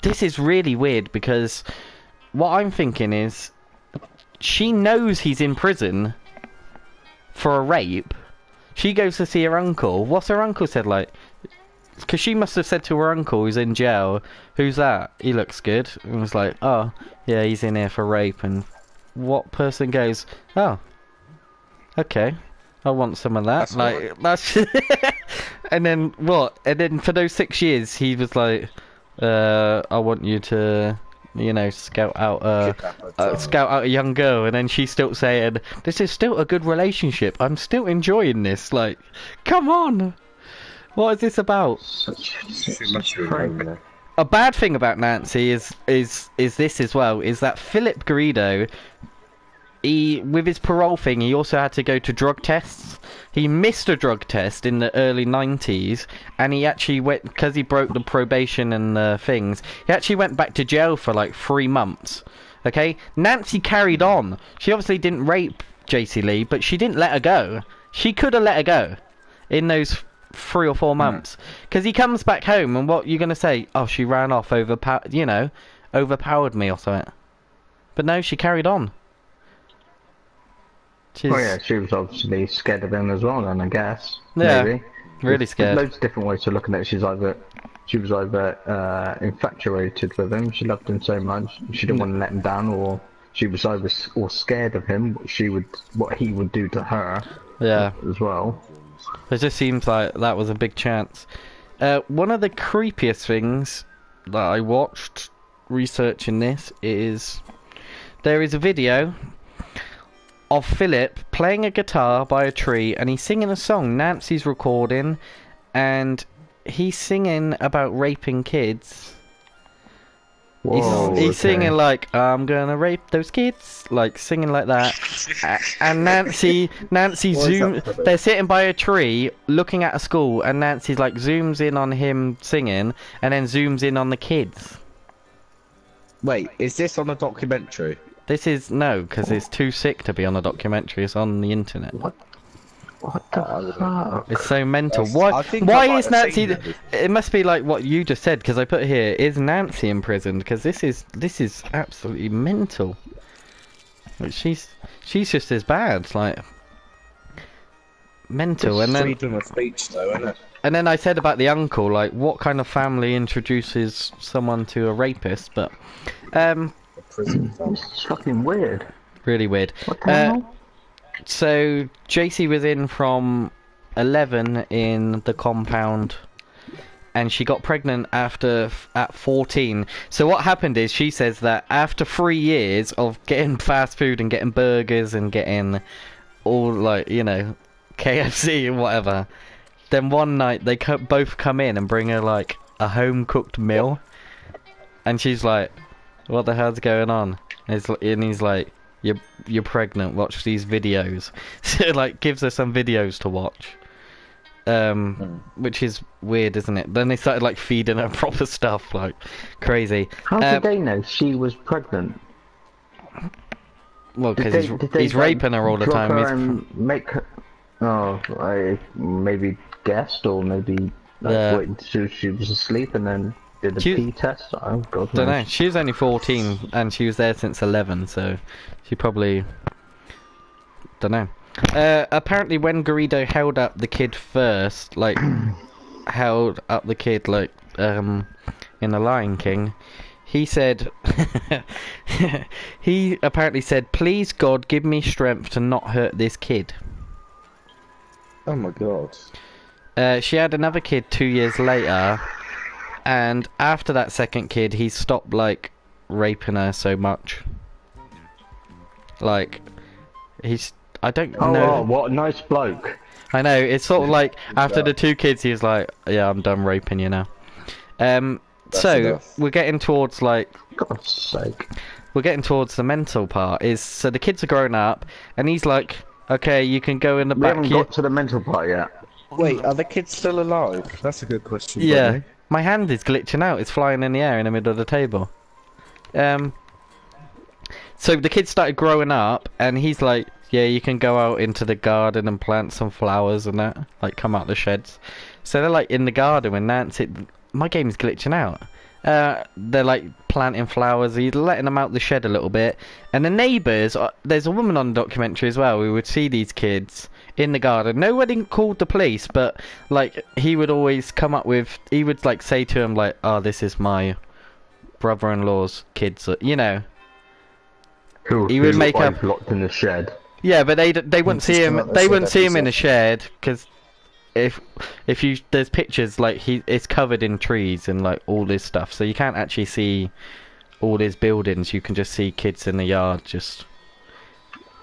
[SPEAKER 1] this is really weird because what I'm thinking is she knows he's in prison for a rape. She goes to see her uncle. What's her uncle said like? Because she must have said to her uncle who's in jail, "Who's that? He looks good." And was like, "Oh, yeah, he's in here for rape." And what person goes, "Oh, okay, I want some of that."
[SPEAKER 2] That's
[SPEAKER 1] like (laughs) that's. (laughs) and then what? And then for those six years, he was like, uh, "I want you to, you know, scout out uh, uh, scout out a young girl," and then she's still saying, "This is still a good relationship. I'm still enjoying this." Like, come on, what is this about? A bad thing about Nancy is is is this as well is that Philip Garrido, he with his parole thing, he also had to go to drug tests. He missed a drug test in the early '90s, and he actually went because he broke the probation and uh, things. He actually went back to jail for like three months. Okay, Nancy carried on. She obviously didn't rape Jaycee Lee, but she didn't let her go. She could have let her go in those three or four months because he comes back home and what you're gonna say? Oh, she ran off, over, you know, overpowered me or something. But no, she carried on. She's
[SPEAKER 3] Oh yeah, she was obviously scared of him as well. Then I guess.
[SPEAKER 1] Yeah,
[SPEAKER 3] Maybe.
[SPEAKER 1] really
[SPEAKER 3] There's
[SPEAKER 1] scared.
[SPEAKER 3] Loads of different ways of looking at it. She's either she was either uh, infatuated with him, she loved him so much, she didn't want to let him down, or she was either or scared of him, what she would, what he would do to her
[SPEAKER 1] yeah.
[SPEAKER 3] as well.
[SPEAKER 1] It just seems like that was a big chance. Uh, one of the creepiest things that I watched researching this is there is a video of Philip playing a guitar by a tree and he's singing a song Nancy's recording and he's singing about raping kids.
[SPEAKER 3] Whoa,
[SPEAKER 1] he's he's
[SPEAKER 3] okay.
[SPEAKER 1] singing like I'm gonna rape those kids, like singing like that. And Nancy, (laughs) Nancy
[SPEAKER 2] What is
[SPEAKER 1] zoom. They're sitting by a tree, looking at a school, and Nancy's like zooms in on him singing, and then zooms in on the kids.
[SPEAKER 2] Wait, is this on a documentary?
[SPEAKER 1] This is no, because it's too sick to be on a documentary. It's on the internet.
[SPEAKER 3] What? What the
[SPEAKER 2] I wouldn't-
[SPEAKER 3] fuck?
[SPEAKER 1] It's so mental.
[SPEAKER 2] Yes,
[SPEAKER 1] Why?
[SPEAKER 2] I think
[SPEAKER 1] Why is Nancy?
[SPEAKER 2] seen.
[SPEAKER 1] It must be like what you just said, because I put here is Nancy imprisoned? Because this is this is absolutely mental. Like, she's she's just as bad, like mental. And then
[SPEAKER 2] Freedom of speech, though, isn't it?
[SPEAKER 1] and then I said about the uncle, like what kind of family introduces someone to a rapist? But um,
[SPEAKER 2] The prison.
[SPEAKER 3] This is fucking weird.
[SPEAKER 1] really weird.
[SPEAKER 3] What the
[SPEAKER 1] Uh,
[SPEAKER 3] hell?
[SPEAKER 1] So Jaycee was in from 11 in the compound and she got pregnant after at 14. So what happened is she says that after 3 years of getting (laughs) fast food and getting burgers and getting all like, you know, (laughs) KFC and whatever, then one night they co- both come in and bring her like a home cooked meal. And she's like, "What the hell's going on?" And, and he's like, "You're you're pregnant. Watch these videos." (laughs) So like gives her some videos to watch. Um, which is weird, isn't it? Then they started like feeding her (laughs) proper stuff, like crazy.
[SPEAKER 3] How
[SPEAKER 1] um,
[SPEAKER 3] did they know she was pregnant?
[SPEAKER 1] Well, because he's,
[SPEAKER 3] they,
[SPEAKER 1] he's raping her all the time.
[SPEAKER 3] her
[SPEAKER 1] He's-
[SPEAKER 3] and make her. Oh, I maybe guessed or maybe like,
[SPEAKER 1] Yeah.
[SPEAKER 3] waited till she was asleep and then did a
[SPEAKER 1] She-
[SPEAKER 3] pee test. Oh God
[SPEAKER 1] Don't know.
[SPEAKER 3] knows.
[SPEAKER 1] She was only 14 and she was there since 11, so she probably. Don't know. Uh, apparently, when Garrido held up the kid first, like, (clears throat) held up the kid, like, um, in The Lion King, he said (laughs) he apparently said, "Please God, give me strength to not hurt this kid."
[SPEAKER 2] Oh my god.
[SPEAKER 1] Uh, she had another kid two years later, and after that second kid, he stopped like raping her so much. Like, he's I don't
[SPEAKER 3] Oh,
[SPEAKER 1] know.
[SPEAKER 3] wow, what a nice bloke.
[SPEAKER 1] I know it's sort of like after
[SPEAKER 2] job.
[SPEAKER 1] the two kids, he was like, "Yeah, I'm done raping you now." Um,
[SPEAKER 2] That's
[SPEAKER 1] so
[SPEAKER 2] enough.
[SPEAKER 1] we're getting towards like
[SPEAKER 3] God's sake.
[SPEAKER 1] we're getting towards the mental part. Is so the kids are grown up, and he's like, "Okay, you can go in the
[SPEAKER 3] We
[SPEAKER 1] back."
[SPEAKER 3] haven't
[SPEAKER 1] here."
[SPEAKER 3] got to the mental part yet.
[SPEAKER 2] Wait, are the kids still alive? That's a good question.
[SPEAKER 1] Yeah,
[SPEAKER 2] Brittany.
[SPEAKER 1] My hand is glitching out. It's flying in the air in the middle of the table. Um. So the kids started growing up, and he's like, "Yeah, you can go out into the garden and plant some flowers and that. Like, come out the sheds." So they're like in the garden when Nancy. My game's glitching out. Uh, they're like planting flowers. He's letting them out the shed a little bit, and the neighbours. uh, There's a woman on the documentary as well. We would see these kids in the garden. Nobody called the police, but like he would always come up with. He would like say to him like, "Oh, this is my brother-in-law's kids," you know.
[SPEAKER 3] Who,
[SPEAKER 1] He would make up-
[SPEAKER 3] locked in the shed.
[SPEAKER 1] Yeah, but they they wouldn't see him.
[SPEAKER 2] the
[SPEAKER 1] They wouldn't see him in a
[SPEAKER 2] after
[SPEAKER 1] shed because if if you there's pictures like he it's covered in trees and like all this stuff, so you can't actually see all his buildings. You can just see kids in the yard just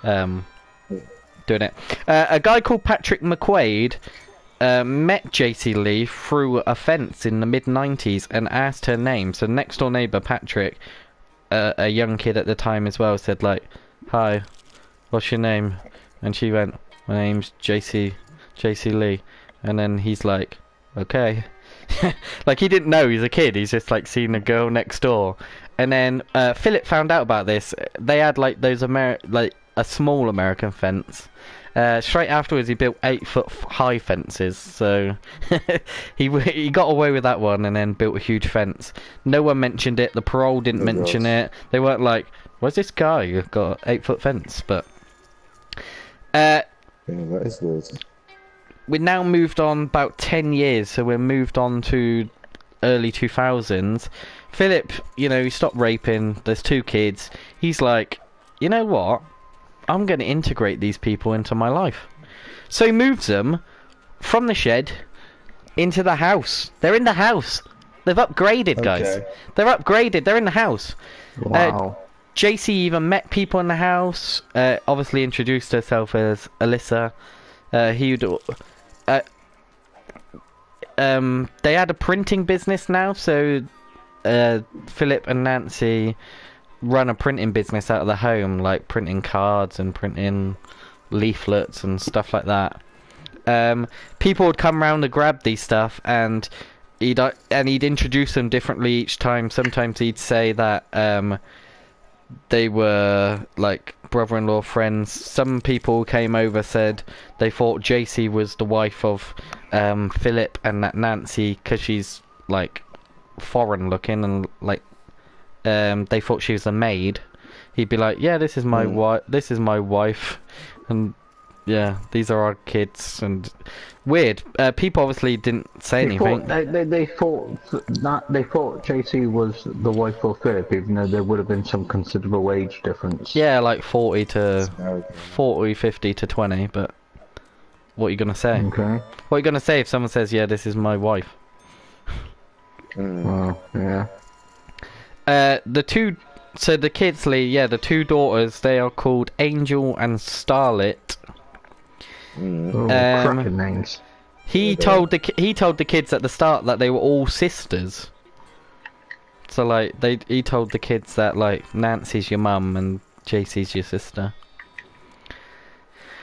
[SPEAKER 1] um doing it. Uh, a guy called Patrick McQuaid. Uh, met Jaycee Lee through a fence in the mid 90s and asked her name. So next door neighbor Patrick, uh, a young kid at the time as well, said like, "Hi, what's your name? And she went, my name's Jaycee, Jaycee Lee. And then he's like, okay. (laughs) like he didn't know he's a kid. He's just like seen a girl next door. And then uh, Philip found out about this. They had like those Amer like a small American fence. Uh, straight afterwards, he built eight foot f- high fences. So (laughs) he w- he got away with that one, and then built a huge fence. No one mentioned it. The parole didn't
[SPEAKER 2] Oh,
[SPEAKER 1] mention
[SPEAKER 2] God.
[SPEAKER 1] it. They weren't like, "Where's this guy who got an eight foot fence?" But uh,
[SPEAKER 2] Yeah, that is weird.
[SPEAKER 1] we now moved on about 10 years, so we're moved on to early 2000s. Philip, you know, he stopped raping, there's two kids. He's like, you know what? I'm going to integrate these people into my life. So he moves them from the shed into the house. They're in the house. They've upgraded, guys.
[SPEAKER 2] Okay.
[SPEAKER 1] They're upgraded. They're in the house.
[SPEAKER 3] Wow.
[SPEAKER 1] Jaycee even met people in the house. Uh, obviously introduced herself as Alyssa. Uh, he'd, uh, um, they had a printing business now, so uh, Philip and Nancy run a printing business out of the home, like printing cards and printing leaflets and stuff like that. Um, people would come round to grab these stuff, and he'd uh, and he'd introduce them differently each time. Sometimes he'd say that um, they were like brother-in-law friends. Some people came over said they thought Jaycee was the wife of um, Philip and that Nancy because she's like foreign looking and like um, they thought she was a maid. He'd be like, "Yeah, this is my
[SPEAKER 2] Hmm.
[SPEAKER 1] wife. This is my wife," and yeah, these are our kids. And weird. Uh, people obviously didn't say
[SPEAKER 3] They
[SPEAKER 1] anything.
[SPEAKER 3] thought, they, they, they thought that they thought Jaycee was the wife of Philip, even though there would have been some considerable age difference.
[SPEAKER 1] Yeah, like 40 to
[SPEAKER 2] Okay.
[SPEAKER 1] 40, 50 to 20, but what are you going to say?
[SPEAKER 3] Okay.
[SPEAKER 1] What are you going to say if someone says, yeah, this is my wife?
[SPEAKER 2] Mm.
[SPEAKER 3] Well, yeah.
[SPEAKER 1] Uh, the two, so the kids, Lee, yeah, the two daughters, they are called Angel and Starlet.
[SPEAKER 3] Oh,
[SPEAKER 1] Um,
[SPEAKER 3] cracking names.
[SPEAKER 1] He
[SPEAKER 2] Yeah, they
[SPEAKER 1] told the he told the kids at the start that they were all sisters. So like they he told the kids that like Nancy's your mum and Jaycee's your sister.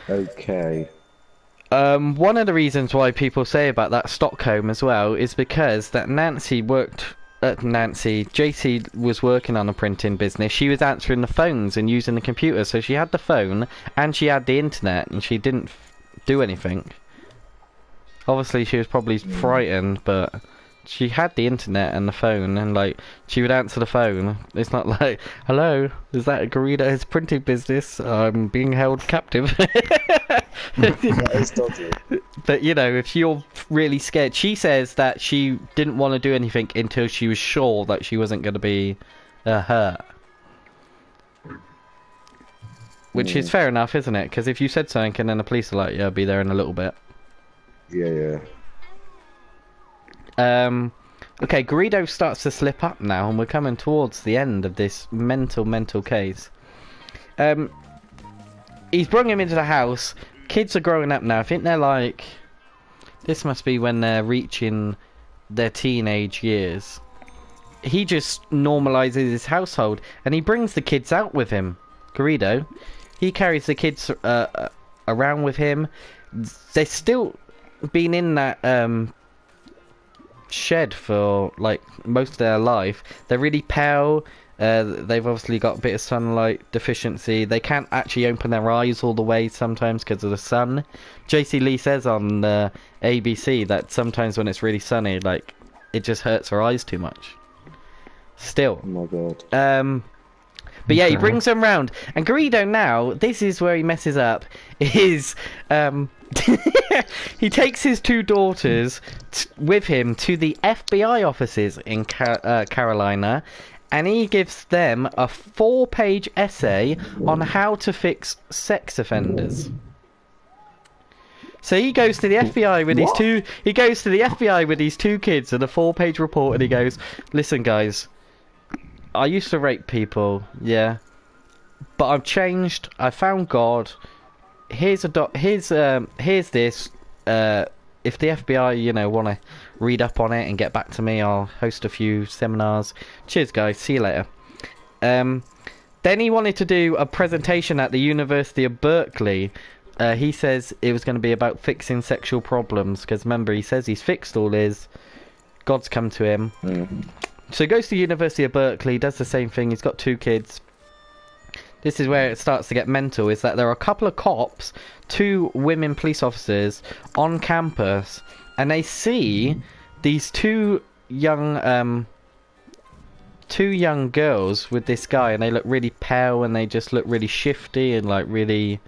[SPEAKER 2] Okay.
[SPEAKER 1] Um, one of the reasons why people say about that Stockholm as well is because that Nancy worked. Uh, Nancy, Jaycee was working on a printing business. She was answering the phones and using the computer, so she had the phone and she had the internet, and she didn't f- do anything. Obviously, she was probably frightened, but she had the internet and the phone, and like she would answer the phone. It's not like, "Hello, is that Garrido's printing business? I'm being held captive." (laughs)
[SPEAKER 2] Is
[SPEAKER 1] but you know, if you're really scared, she says that she didn't want to do anything until she was sure that she wasn't going to be uh, hurt. Which is
[SPEAKER 2] Mm.
[SPEAKER 1] fair enough, isn't it? Because if you said something and then the police are like, "Yeah, I'll be there in a little bit."
[SPEAKER 2] Yeah, yeah.
[SPEAKER 1] Um, okay, Garrido starts to slip up now, and we're coming towards the end of this mental, mental case. Um, he's brought him into the house. Kids are growing up now. I think they're like, this must be when they're reaching their teenage years. He just normalizes his household, and he brings the kids out with him. Garrido, he carries the kids uh, uh, around with him. They're still been in that um, shed for like most of their life. They're really pale. Uh, they've obviously got a bit of sunlight deficiency. They can't actually open their eyes all the way sometimes because of the sun. Jaycee Lee says on uh, ABC that sometimes when it's really sunny, like it just hurts her eyes too much. Still,
[SPEAKER 2] Oh my god.
[SPEAKER 1] um, but yeah, he brings them round. And Garrido now, this is where he messes up, (laughs) is um, (laughs) he takes his two daughters t- with him to the FBI offices in Ca- uh, Carolina, and he gives them a four-page essay on how to fix sex offenders. So he goes to the FBI with his two. He goes to the FBI with his two kids and a four-page report, and he goes, "Listen, guys, I used to rape people, yeah, but I've changed. I found God. Here's a doc. Here's um. Here's this. Uh, if the FBI, you know, want to read up on it and get back to me, I'll host a few seminars. Cheers, guys. See you later. Um, then he wanted to do a presentation at the University of Berkeley. Uh, he says it was going to be about fixing sexual problems because remember he says he's fixed all his. God's come to him.
[SPEAKER 2] Mm.
[SPEAKER 1] So he goes to the University of Berkeley, does the same thing. He's got two kids. This is where it starts to get mental. Is that there are a couple of cops, two women police officers on campus, and they see these two young, um, two young girls with this guy, and they look really pale, and they just look really shifty, and like really,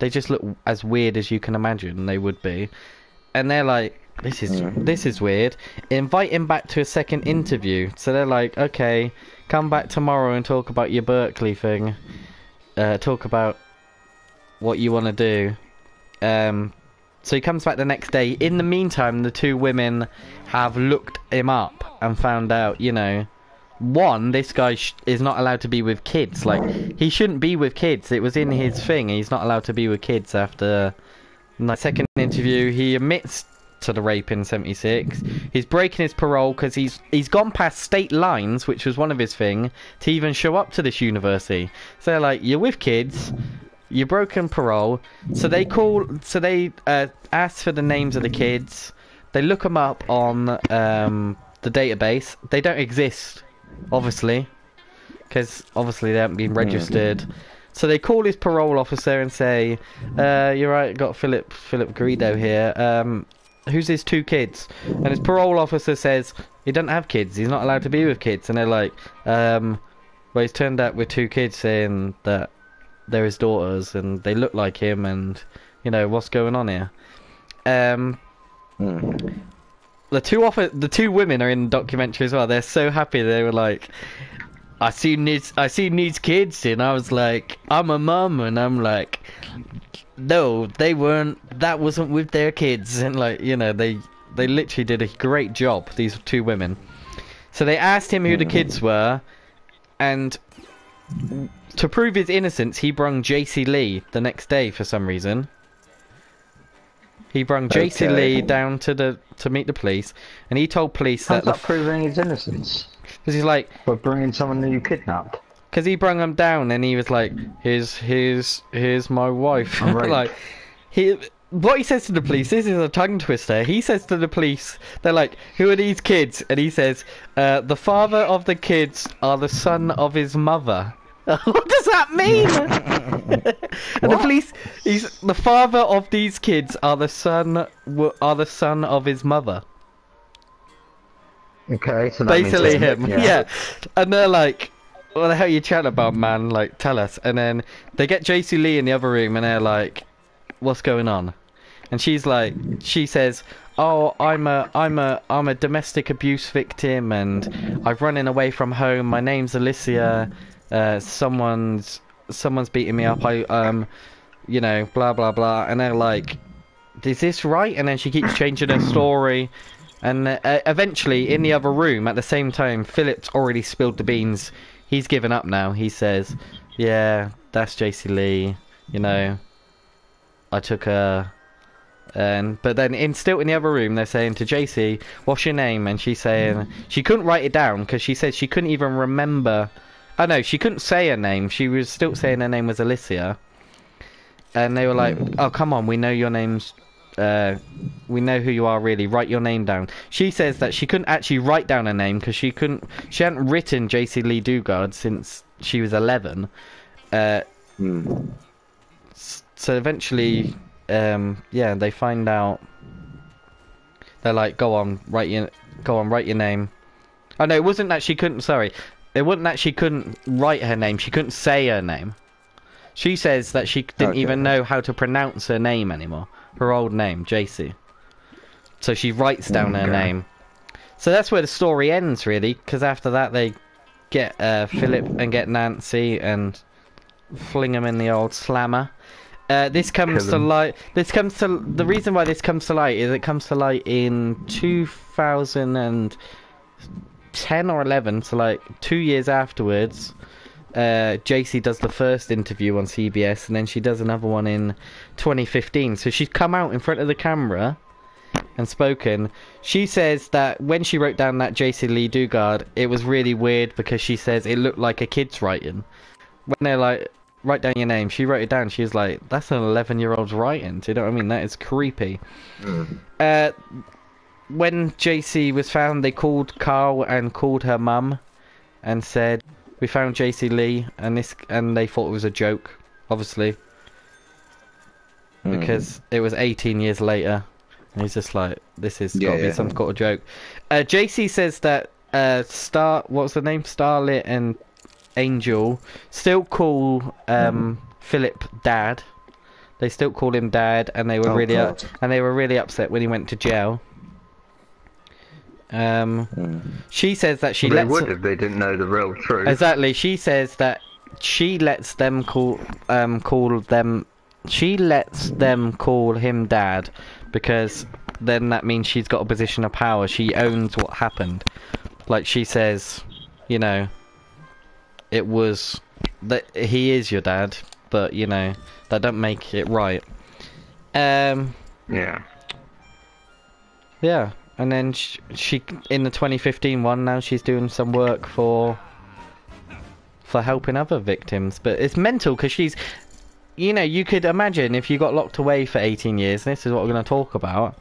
[SPEAKER 1] they just look as weird as you can imagine they would be, and they're like, this is
[SPEAKER 2] Mhm.
[SPEAKER 1] this is weird. Invite him back to a second interview. So they're like, okay, come back tomorrow and talk about your Berkeley thing. Uh, talk about what you want to do. Um, so he comes back the next day. In the meantime, the two women have looked him up and found out, you know, one, this guy sh- is not allowed to be with kids. Like, he shouldn't be with kids. It was in his thing. He's not allowed to be with kids after my second interview. He admits to the rape in 76. He's breaking his parole because he's he's gone past state lines, which was one of his thing, to even show up to this university. So they're like, you're with kids, you're broken parole. So they call, so they uh, ask for the names of the kids. They look them up on um, the database. They don't exist, obviously, because obviously they haven't been registered. So they call his parole officer and say, uh, "You're right, got Philip Philip Garrido here. Um, who's his two kids?" And his parole officer says he doesn't have kids. He's not allowed to be with kids. And they're like, um, "Well, he's turned up with two kids, saying that they're his daughters and they look like him, and you know what's going on here." Um,
[SPEAKER 2] Mm.
[SPEAKER 1] the two offer the two women are in the documentary as well. They're so happy. They were like, "I seen these, I seen these kids," and I was like, "I'm a mum," and I'm like, "No, they weren't. That wasn't with their kids." (laughs) And like, you know, they they literally did a great job. These two women. So they asked him who the mm. kids were, and to prove his innocence, he brung Jaycee Lee the next day for some reason. He brung
[SPEAKER 2] Jaycee
[SPEAKER 1] Lee down to the to meet the police, and he told police
[SPEAKER 3] How's
[SPEAKER 1] that
[SPEAKER 3] that proving his innocence?
[SPEAKER 1] because he's like
[SPEAKER 3] By bringing someone that you kidnapped?
[SPEAKER 1] Because he brung him down, and he was like, "Here's here's here's my wife." (laughs)
[SPEAKER 3] Raped.
[SPEAKER 1] like he. What he says to the police, this is a tongue twister. He says to the police, they're like, "Who are these kids?" And he says, uh, "The father of the kids are the son of his mother." (laughs) what does that mean? (laughs) and the police, he's the father of these kids are the son are the son of his mother.
[SPEAKER 3] Okay, so that means
[SPEAKER 1] basically
[SPEAKER 3] him,
[SPEAKER 1] him. Yeah. and they're like, "What the hell are you chatting about, man? Like, tell us." And then they get Jaycee Lee in the other room, and they're like, "What's going on?" And she's like, she says, "Oh, I'm a, I'm a, I'm a domestic abuse victim, and I've running away from home. My name's Alicia. Uh, someone's, someone's beating me up. I, um, you know, blah blah blah." And they're like, "Is this right?" And then she keeps changing her story. And uh, eventually, in the other room, at the same time, Philip's already spilled the beans. He's given up now. He says, "Yeah, that's Jaycee Lee. You know, I took her." And but then, in still in the other room, they're saying to Jaycee, "What's your name?" And she's saying she couldn't write it down because she said she couldn't even remember. Oh no, she couldn't say her name. She was still saying her name was Alicia. And they were like, "Oh come on, we know your name's uh, we know who you are really. Write your name down. She says that she couldn't actually write down her name because she couldn't. She hadn't written Jaycee Lee Dugard since she was eleven. Uh,
[SPEAKER 2] Hmm.
[SPEAKER 1] so eventually, um, yeah, they find out. They're like, "Go on, write your, go on, write your name." Oh no, it wasn't that she couldn't. Sorry, it wasn't that she couldn't write her name. She couldn't say her name. She says that she didn't
[SPEAKER 2] Okay.
[SPEAKER 1] even know how to pronounce her name anymore. Her old name, Jaycee. So she writes down her
[SPEAKER 3] Okay.
[SPEAKER 1] name. So that's where the story ends, really, because after that they get uh, Philip and get Nancy and fling them in the old slammer. Uh, this comes to light. This comes to the reason why this comes to light is it comes to light in 2010 or 11, so like two years afterwards. Uh, Jaycee does the first interview on CBS, and then she does another one in 2015. So she's come out in front of the camera and spoken. She says that when she wrote down that Jaycee Lee Dugard, it was really weird because she says it looked like a kid's writing. When they're like, write down your name, she wrote it down. She was like, that's an 11 year old's writing. Do you know what I mean? That is creepy. Uh, when Jaycee was found, they called Carl and called her mum and said, "We found Jaycee Lee," and this, and they thought it was a joke, obviously,
[SPEAKER 2] Hmm.
[SPEAKER 1] because it was 18 years later. And he's just like, "This is
[SPEAKER 2] Yeah,
[SPEAKER 1] got to be
[SPEAKER 2] yeah.
[SPEAKER 1] some sort of joke." Uh, JC says that uh, Star, what's the name, Starlet and Angel, still call um, Philip Dad. They still call him Dad, and they were
[SPEAKER 2] Oh,
[SPEAKER 1] really
[SPEAKER 2] God.
[SPEAKER 1] and they were really upset when he went to jail. Um,
[SPEAKER 2] Hmm.
[SPEAKER 1] she says that she
[SPEAKER 3] they would if they didn't know the real truth.
[SPEAKER 1] exactly. She says that she lets them call um call them. She lets them call him dad because then that means she's got a position of power. She owns what happened. Like she says, you know, it was that he is your dad, but you know that don't make it right. Um.
[SPEAKER 3] Yeah.
[SPEAKER 1] Yeah, and then she, she in the 2015 one now she's doing some work for for helping other victims, but it's mental because she's you know you could imagine if you got locked away for 18 years. This is what we're going to talk about.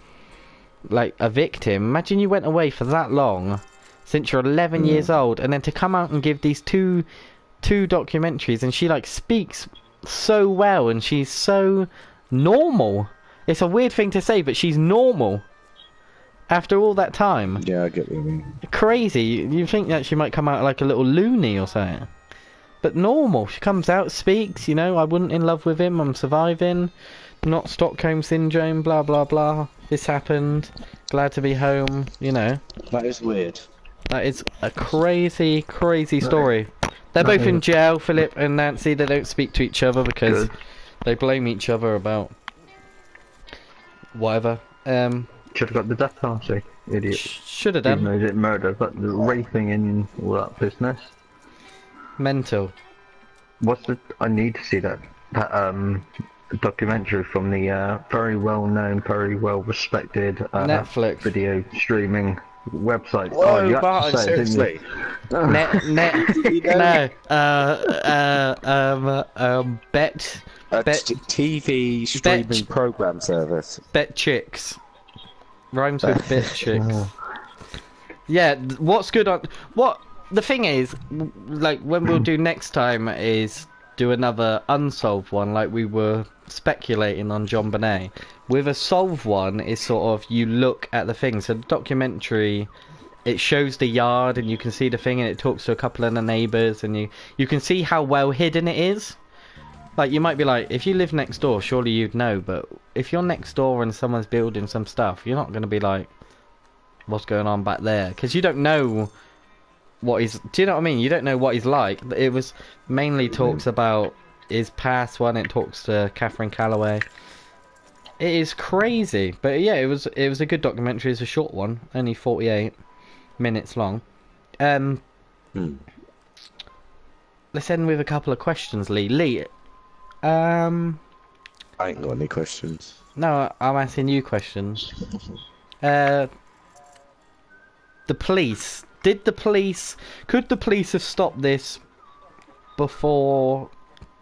[SPEAKER 1] Like a victim, imagine you went away for that long since you're 11 hmm. years old, and then to come out and give these two two documentaries, and she like speaks so well, and she's so normal. It's a weird thing to say, but she's normal after all that time.
[SPEAKER 2] Yeah, I get what you mean.
[SPEAKER 1] Crazy. You you think that she might come out like a little loony or something. But normal. She comes out, speaks, you know, I wasn't in love with him, I'm surviving. Not Stockholm syndrome, blah blah blah. This happened. Glad to be home, you know.
[SPEAKER 2] That is weird.
[SPEAKER 1] That is a crazy, crazy story. They're both in jail, Philip and Nancy. They don't speak to each other because
[SPEAKER 3] Good.
[SPEAKER 1] they blame each other about whatever. Um,
[SPEAKER 3] Should have got the death penalty, idiot.
[SPEAKER 1] should have done.
[SPEAKER 3] Even
[SPEAKER 1] done.
[SPEAKER 3] though he didn't murder, but the raping and all that business.
[SPEAKER 1] Mental.
[SPEAKER 3] What's the? I need to see that that um documentary from the uh, very well known, very well respected uh,
[SPEAKER 1] Netflix.
[SPEAKER 3] video streaming website.
[SPEAKER 2] Whoa,
[SPEAKER 3] oh, you had to
[SPEAKER 2] Martin,
[SPEAKER 3] say it, didn't you?
[SPEAKER 1] Net, net, (laughs) (laughs)
[SPEAKER 2] You know?
[SPEAKER 1] no, uh, uh, um, um, bet, Bet-
[SPEAKER 2] TV streaming
[SPEAKER 1] Bet-
[SPEAKER 2] program service.
[SPEAKER 1] bet chicks. Rhymes with bitch (laughs) chicks. Yeah, what's good on what the thing is, like when we'll do next time is do another unsolved one, like we were speculating on JonBenét. With a solved one, is sort of you look at the thing. So the documentary it shows the yard and you can see the thing and it talks to a couple of the neighbors and you you can see how well hidden it is. Like you might be like, if you live next door, surely you'd know. But if you're next door and someone's building some stuff, you're not gonna be like, what's going on back there? Because you don't know what he's. Do you know what I mean? You don't know what he's like. It was mainly talks about his past one. It talks to Catherine Callaway. It is crazy, but yeah, it was it was a good documentary. It's a short one, only forty eight minutes long. Um,
[SPEAKER 2] Hmm.
[SPEAKER 1] let's end with a couple of questions, Lee. Lee, um,
[SPEAKER 2] I ain't got any questions.
[SPEAKER 1] no, I'm asking you questions. (laughs) Uh, the police. Did the police? Could the police have stopped this before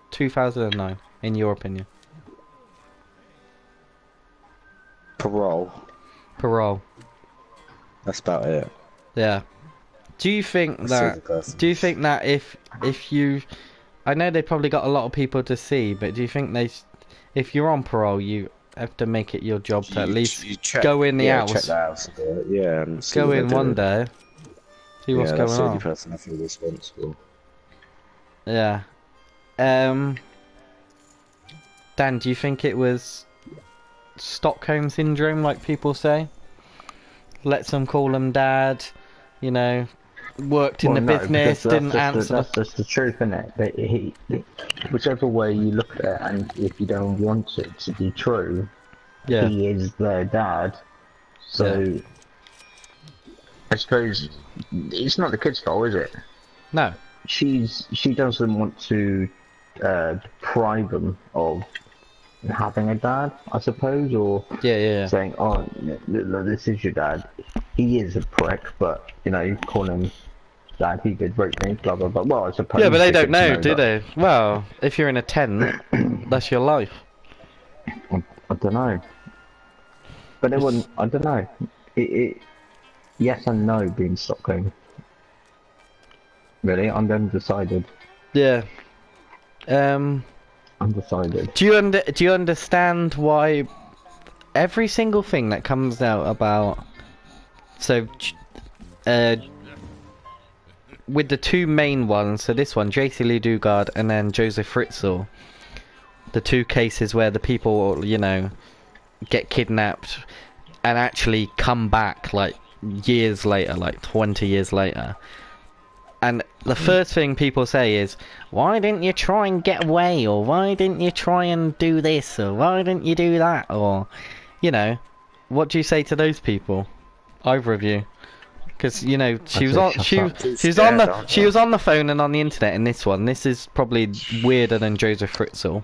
[SPEAKER 1] 2009? In your opinion,
[SPEAKER 2] Parole.
[SPEAKER 1] parole.
[SPEAKER 2] That's about it.
[SPEAKER 1] Yeah. Do you think
[SPEAKER 2] That's
[SPEAKER 1] that? Do you think that if if you, I know they probably got a lot of people to see, but do you think they, if you're on parole, you have to make it your job to at least
[SPEAKER 2] check-
[SPEAKER 1] go in the
[SPEAKER 2] yeah,
[SPEAKER 1] house,
[SPEAKER 2] Check the house yeah, and
[SPEAKER 1] go in one day, see what's
[SPEAKER 2] yeah,
[SPEAKER 1] going
[SPEAKER 2] the only
[SPEAKER 1] on.
[SPEAKER 2] person I feel responsible.
[SPEAKER 1] Yeah. Um. Dan, do you think it was Stockholm syndrome, like people say? Let some call him dad. You know, worked in
[SPEAKER 3] Well,
[SPEAKER 1] the
[SPEAKER 3] no,
[SPEAKER 1] business, didn't answer.
[SPEAKER 3] The, that's just the truth, isn't it? That he, whichever way you look at it, and if you don't want it to be true,
[SPEAKER 1] yeah.
[SPEAKER 3] he is their dad. So, I suppose it's not the kid's fault, is it?
[SPEAKER 1] No.
[SPEAKER 3] She's she doesn't want to uh, deprive them of having a dad, I suppose, or
[SPEAKER 1] Yeah, yeah,
[SPEAKER 3] saying, "Oh, this is your dad." He is a prick, but you know, you call him dad. He did rape me, blah blah blah. Well, I suppose.
[SPEAKER 1] Yeah, but they don't
[SPEAKER 3] could
[SPEAKER 1] know, do
[SPEAKER 3] that.
[SPEAKER 1] they? Well, if you're in a tent, (clears throat) that's your life.
[SPEAKER 3] I, I don't know. But it wouldn't. I don't know. It, it yes and no being Stockholm. Really, I'm undecided.
[SPEAKER 1] Yeah. Um.
[SPEAKER 3] Undecided.
[SPEAKER 1] Do you under Do you understand why every single thing that comes out about so uh with the two main ones, so this one, Jaycee Lee Dugard and then Joseph Fritzl, the two cases where the people, you know, get kidnapped and actually come back like years later, like 20 years later. And the first thing people say is, why didn't you try and get away? Or why didn't you try and do this? Or why didn't you do that? Or, you know, what do you say to those people? Either of you. Because, you know, she was on, she, she was on the, she was on the phone and on the internet in this one. This is probably weirder than Joseph Fritzl.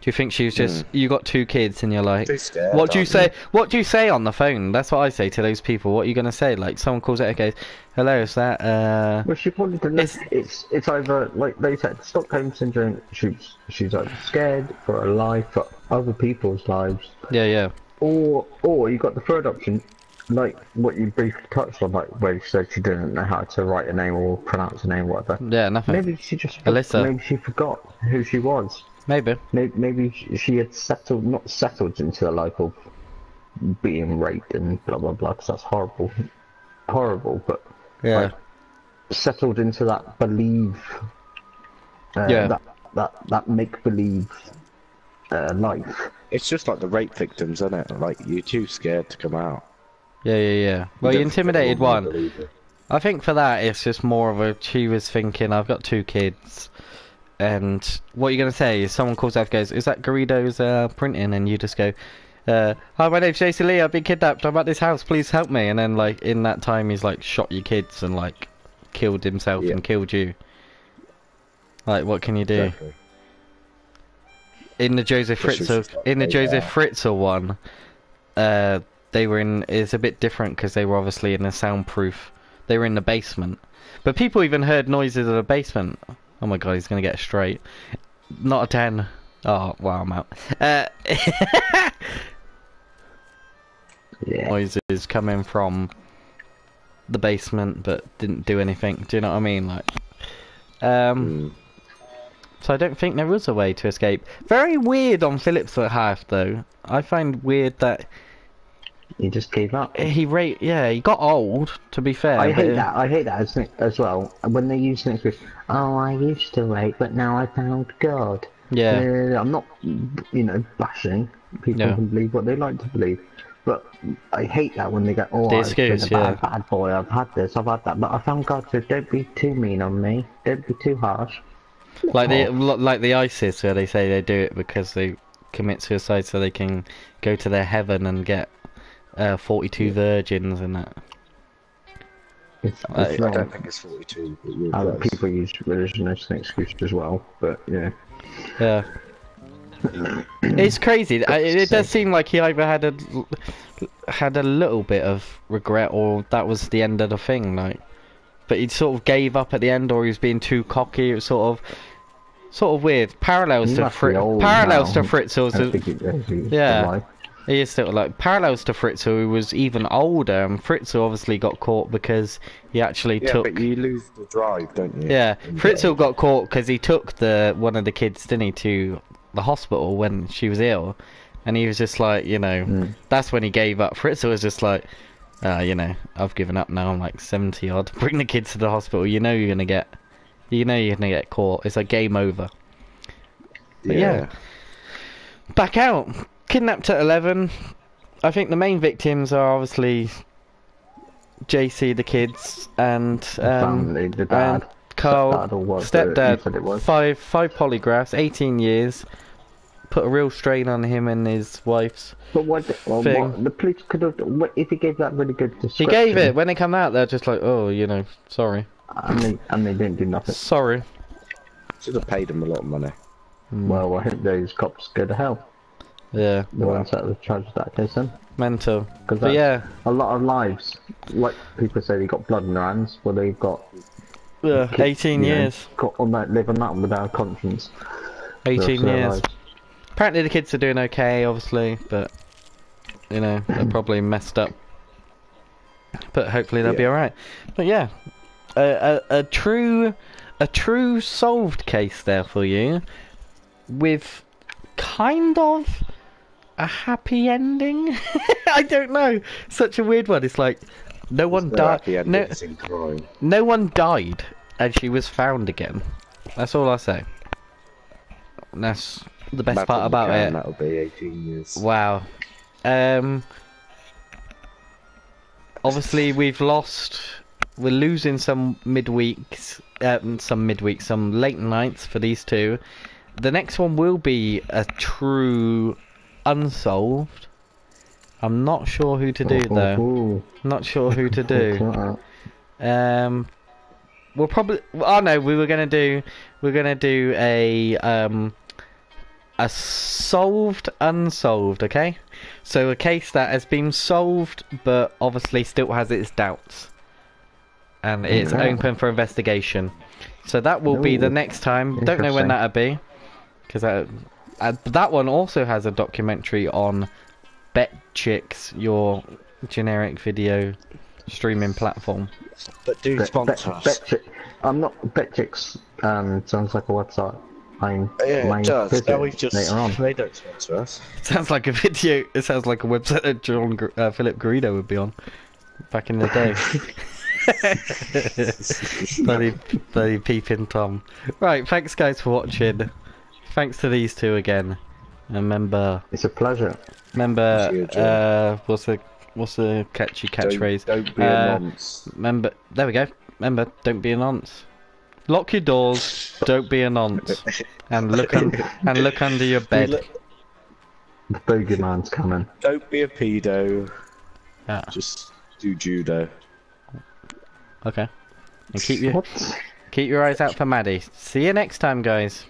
[SPEAKER 1] Do you think she was just, you got two kids and you're like,
[SPEAKER 2] scared,
[SPEAKER 1] what do you
[SPEAKER 2] aren't
[SPEAKER 1] say? What do you say on the phone? That's what I say to those people. What are you gonna say? Like someone calls it, okay, hello, is that uh?
[SPEAKER 3] Well, she probably didn't.
[SPEAKER 1] It's-
[SPEAKER 3] It's, it's either like they said, Stockholm syndrome. She's she's either scared for her life, for other people's lives,
[SPEAKER 1] Yeah, yeah,
[SPEAKER 3] or or you got the third option, like what you briefly touched on, like where you said she didn't know how to write a name or pronounce a name, or whatever.
[SPEAKER 1] yeah, nothing. Maybe.
[SPEAKER 3] Maybe she just
[SPEAKER 1] Alyssa.
[SPEAKER 3] maybe she forgot who she was.
[SPEAKER 1] Maybe.
[SPEAKER 3] Maybe, maybe she had settled, not settled into the life of being raped and blah blah blah. Because that's horrible, horrible. But
[SPEAKER 1] Yeah.
[SPEAKER 3] like, settled into that believe, uh,
[SPEAKER 1] Yeah.
[SPEAKER 3] that that that make believe uh, life.
[SPEAKER 2] It's just like the rape victims, isn't it? Like you're too scared to come out.
[SPEAKER 1] yeah, yeah, yeah. Well, you
[SPEAKER 2] don't
[SPEAKER 1] intimidated one. I think for that, it's just more of a. She was thinking, I've got two kids, and what you're gonna say is someone calls out, goes, "Is that Garrido's uh, printing?" And you just go, uh, "Hi, my name's Jaycee Lee. I've been kidnapped. I'm at this house. Please help me." And then, like in that time, he's like shot your kids and like killed himself
[SPEAKER 2] Yeah.
[SPEAKER 1] and killed you. Like, what can you do?
[SPEAKER 2] Exactly.
[SPEAKER 1] in the Joseph Fritzl in the Joseph
[SPEAKER 2] out.
[SPEAKER 1] Fritzl one, uh, they were in. It's a bit different because they were obviously in a soundproof. They were in the basement, but people even heard noises in the basement. Oh my god, he's gonna get it straight. Not a ten. Oh wow, I'm out. Uh, (laughs)
[SPEAKER 3] Yeah.
[SPEAKER 1] noises coming from the basement, but didn't do anything. Do you know what I mean? Like, um.
[SPEAKER 2] Mm.
[SPEAKER 1] So I don't think there was a way to escape. Very weird on Philip's behalf, though. I find weird that
[SPEAKER 3] He just gave up.
[SPEAKER 1] He rate, yeah, he got old. To be fair,
[SPEAKER 3] I hate that. I hate that as, as well. When they use an excuse, oh, I used to rape, but now I found God.
[SPEAKER 1] Yeah,
[SPEAKER 3] Uh, I'm not, you know, bashing. People
[SPEAKER 1] Yeah.
[SPEAKER 3] can believe what they like to believe. But I hate that when they go, oh,
[SPEAKER 1] The
[SPEAKER 3] I've been a bad,
[SPEAKER 1] yeah.
[SPEAKER 3] bad boy, I've had this, I've had that, but I found God, so don't be too mean on me. Don't be too harsh.
[SPEAKER 1] like the like the ISIS where they say they do it because they commit suicide so they can go to their heaven and get uh, 42 virgins and that.
[SPEAKER 3] It's,
[SPEAKER 1] I-
[SPEAKER 3] it's
[SPEAKER 2] I
[SPEAKER 3] wrong.
[SPEAKER 2] don't think it's 42, but you're
[SPEAKER 3] How
[SPEAKER 2] close.
[SPEAKER 3] people use religion as an excuse as well, but yeah.
[SPEAKER 1] Yeah. (clears throat) it's crazy. It, it does seem like he either had a had a little bit of regret, or that was the end of the thing. Like, but he sort of gave up at the end, or he was being too cocky. It was sort of sort of weird. Parallels
[SPEAKER 3] He
[SPEAKER 1] to Fritz. Parallels
[SPEAKER 3] now.
[SPEAKER 1] to Fritzl.
[SPEAKER 3] I think it, I think it's
[SPEAKER 1] Yeah. He is still like parallels to Fritzl, who was even older, and Fritzl obviously got caught because he actually
[SPEAKER 2] Yeah,
[SPEAKER 1] took.
[SPEAKER 2] but you lose the drive, don't you?
[SPEAKER 1] Yeah,
[SPEAKER 2] And,
[SPEAKER 1] Fritzl got caught because he took the one of the kids, didn't he, to the hospital when she was ill, and he was just like, you know,
[SPEAKER 3] Mm.
[SPEAKER 1] that's when he gave up. Fritzl was just like, uh, you know, I've given up now. I'm like seventy odd. (laughs) Bring the kids to the hospital. You know you're gonna get, you know you're gonna get caught. It's a game over. But yeah. Back out. Kidnapped at eleven. I think the main victims are obviously Jaycee, the kids, and um,
[SPEAKER 3] Family, the dad.
[SPEAKER 1] and Carl,
[SPEAKER 3] Stepdad or what, you
[SPEAKER 1] stepdad,
[SPEAKER 3] said it was.
[SPEAKER 1] five five polygraphs, eighteen years, put a real strain on him and his wife's.
[SPEAKER 3] But what, well,
[SPEAKER 1] thing.
[SPEAKER 3] what the police could have, what, if he gave that really good
[SPEAKER 1] He gave it when they come out. They're just like, oh, you know, sorry,
[SPEAKER 3] And they, and they didn't do nothing.
[SPEAKER 1] sorry.
[SPEAKER 2] Should have paid him a lot of money.
[SPEAKER 1] Mm.
[SPEAKER 3] Well, I hope those cops go to hell.
[SPEAKER 1] Yeah,
[SPEAKER 3] The ones that were charged with that case then.
[SPEAKER 1] mental.
[SPEAKER 3] Because
[SPEAKER 1] But yeah,
[SPEAKER 3] a lot of lives, like people say they got blood in their hands, well they've got
[SPEAKER 1] yeah,
[SPEAKER 3] kids,
[SPEAKER 1] eighteen
[SPEAKER 3] you know,
[SPEAKER 1] years,
[SPEAKER 3] got on that, live on that without a conscience. for the rest
[SPEAKER 1] eighteen years.
[SPEAKER 3] lives.
[SPEAKER 1] Apparently the kids are doing okay, obviously, but you know they're (clears throat) probably messed up. But hopefully they'll be all right. But yeah, a, a a true a true solved case there for you, with kind of a happy ending. (laughs) I don't know, such a weird one. It's like no one died. No,
[SPEAKER 2] endings in crime.
[SPEAKER 1] no one died, and she was found again. That's all I say. And that's the best part about
[SPEAKER 2] McCann,
[SPEAKER 1] it.
[SPEAKER 2] That'll be 18 years.
[SPEAKER 1] Wow. Um. Obviously, we've lost. We're losing some midweeks, um, some midweeks, some late nights for these two. The next one will be a true unsolved. I'm not sure who to do
[SPEAKER 3] Oh,
[SPEAKER 1] though.
[SPEAKER 3] ooh,
[SPEAKER 1] Not sure who to (laughs) do. Um, we'll probably. Oh no, we were gonna do. We're gonna do a um, a solved unsolved. Okay, so a case that has been solved, but obviously still has its doubts, and it's
[SPEAKER 3] Okay.
[SPEAKER 1] open for investigation. So that will be the next time. Don't know when that'll be, because that uh, that one also has a documentary on Bet Chicks, your generic video streaming platform.
[SPEAKER 2] But do
[SPEAKER 3] Bet-
[SPEAKER 2] sponsor
[SPEAKER 3] Bet-
[SPEAKER 2] us.
[SPEAKER 3] Betchick- I'm not Betchicks. Um, sounds like a website. I'm
[SPEAKER 2] yeah, it does. Now we've just
[SPEAKER 3] later on.
[SPEAKER 2] they don't sponsor us. (laughs)
[SPEAKER 1] Sounds like a video. It sounds like a website that John uh, Philip Garrido would be on back in the day. (laughs) (laughs) bloody, bloody peeping Tom. Right, thanks guys for watching. Thanks to these two again. And remember,
[SPEAKER 3] It's a pleasure.
[SPEAKER 1] remember,
[SPEAKER 2] See
[SPEAKER 1] uh, what's the what's the catchy catchphrase?
[SPEAKER 2] Don't, don't be
[SPEAKER 1] Uh,
[SPEAKER 2] a nonce.
[SPEAKER 1] Remember, there we go. Remember, don't be a nonce. Lock your doors. Don't be a nonce. And look un- and look under your bed.
[SPEAKER 2] Look-
[SPEAKER 3] The bogeyman's coming.
[SPEAKER 2] Don't be a pedo.
[SPEAKER 1] Yeah.
[SPEAKER 2] Just do judo.
[SPEAKER 1] Okay. And keep your
[SPEAKER 3] What?
[SPEAKER 1] keep your eyes out for Maddie. See you next time, guys.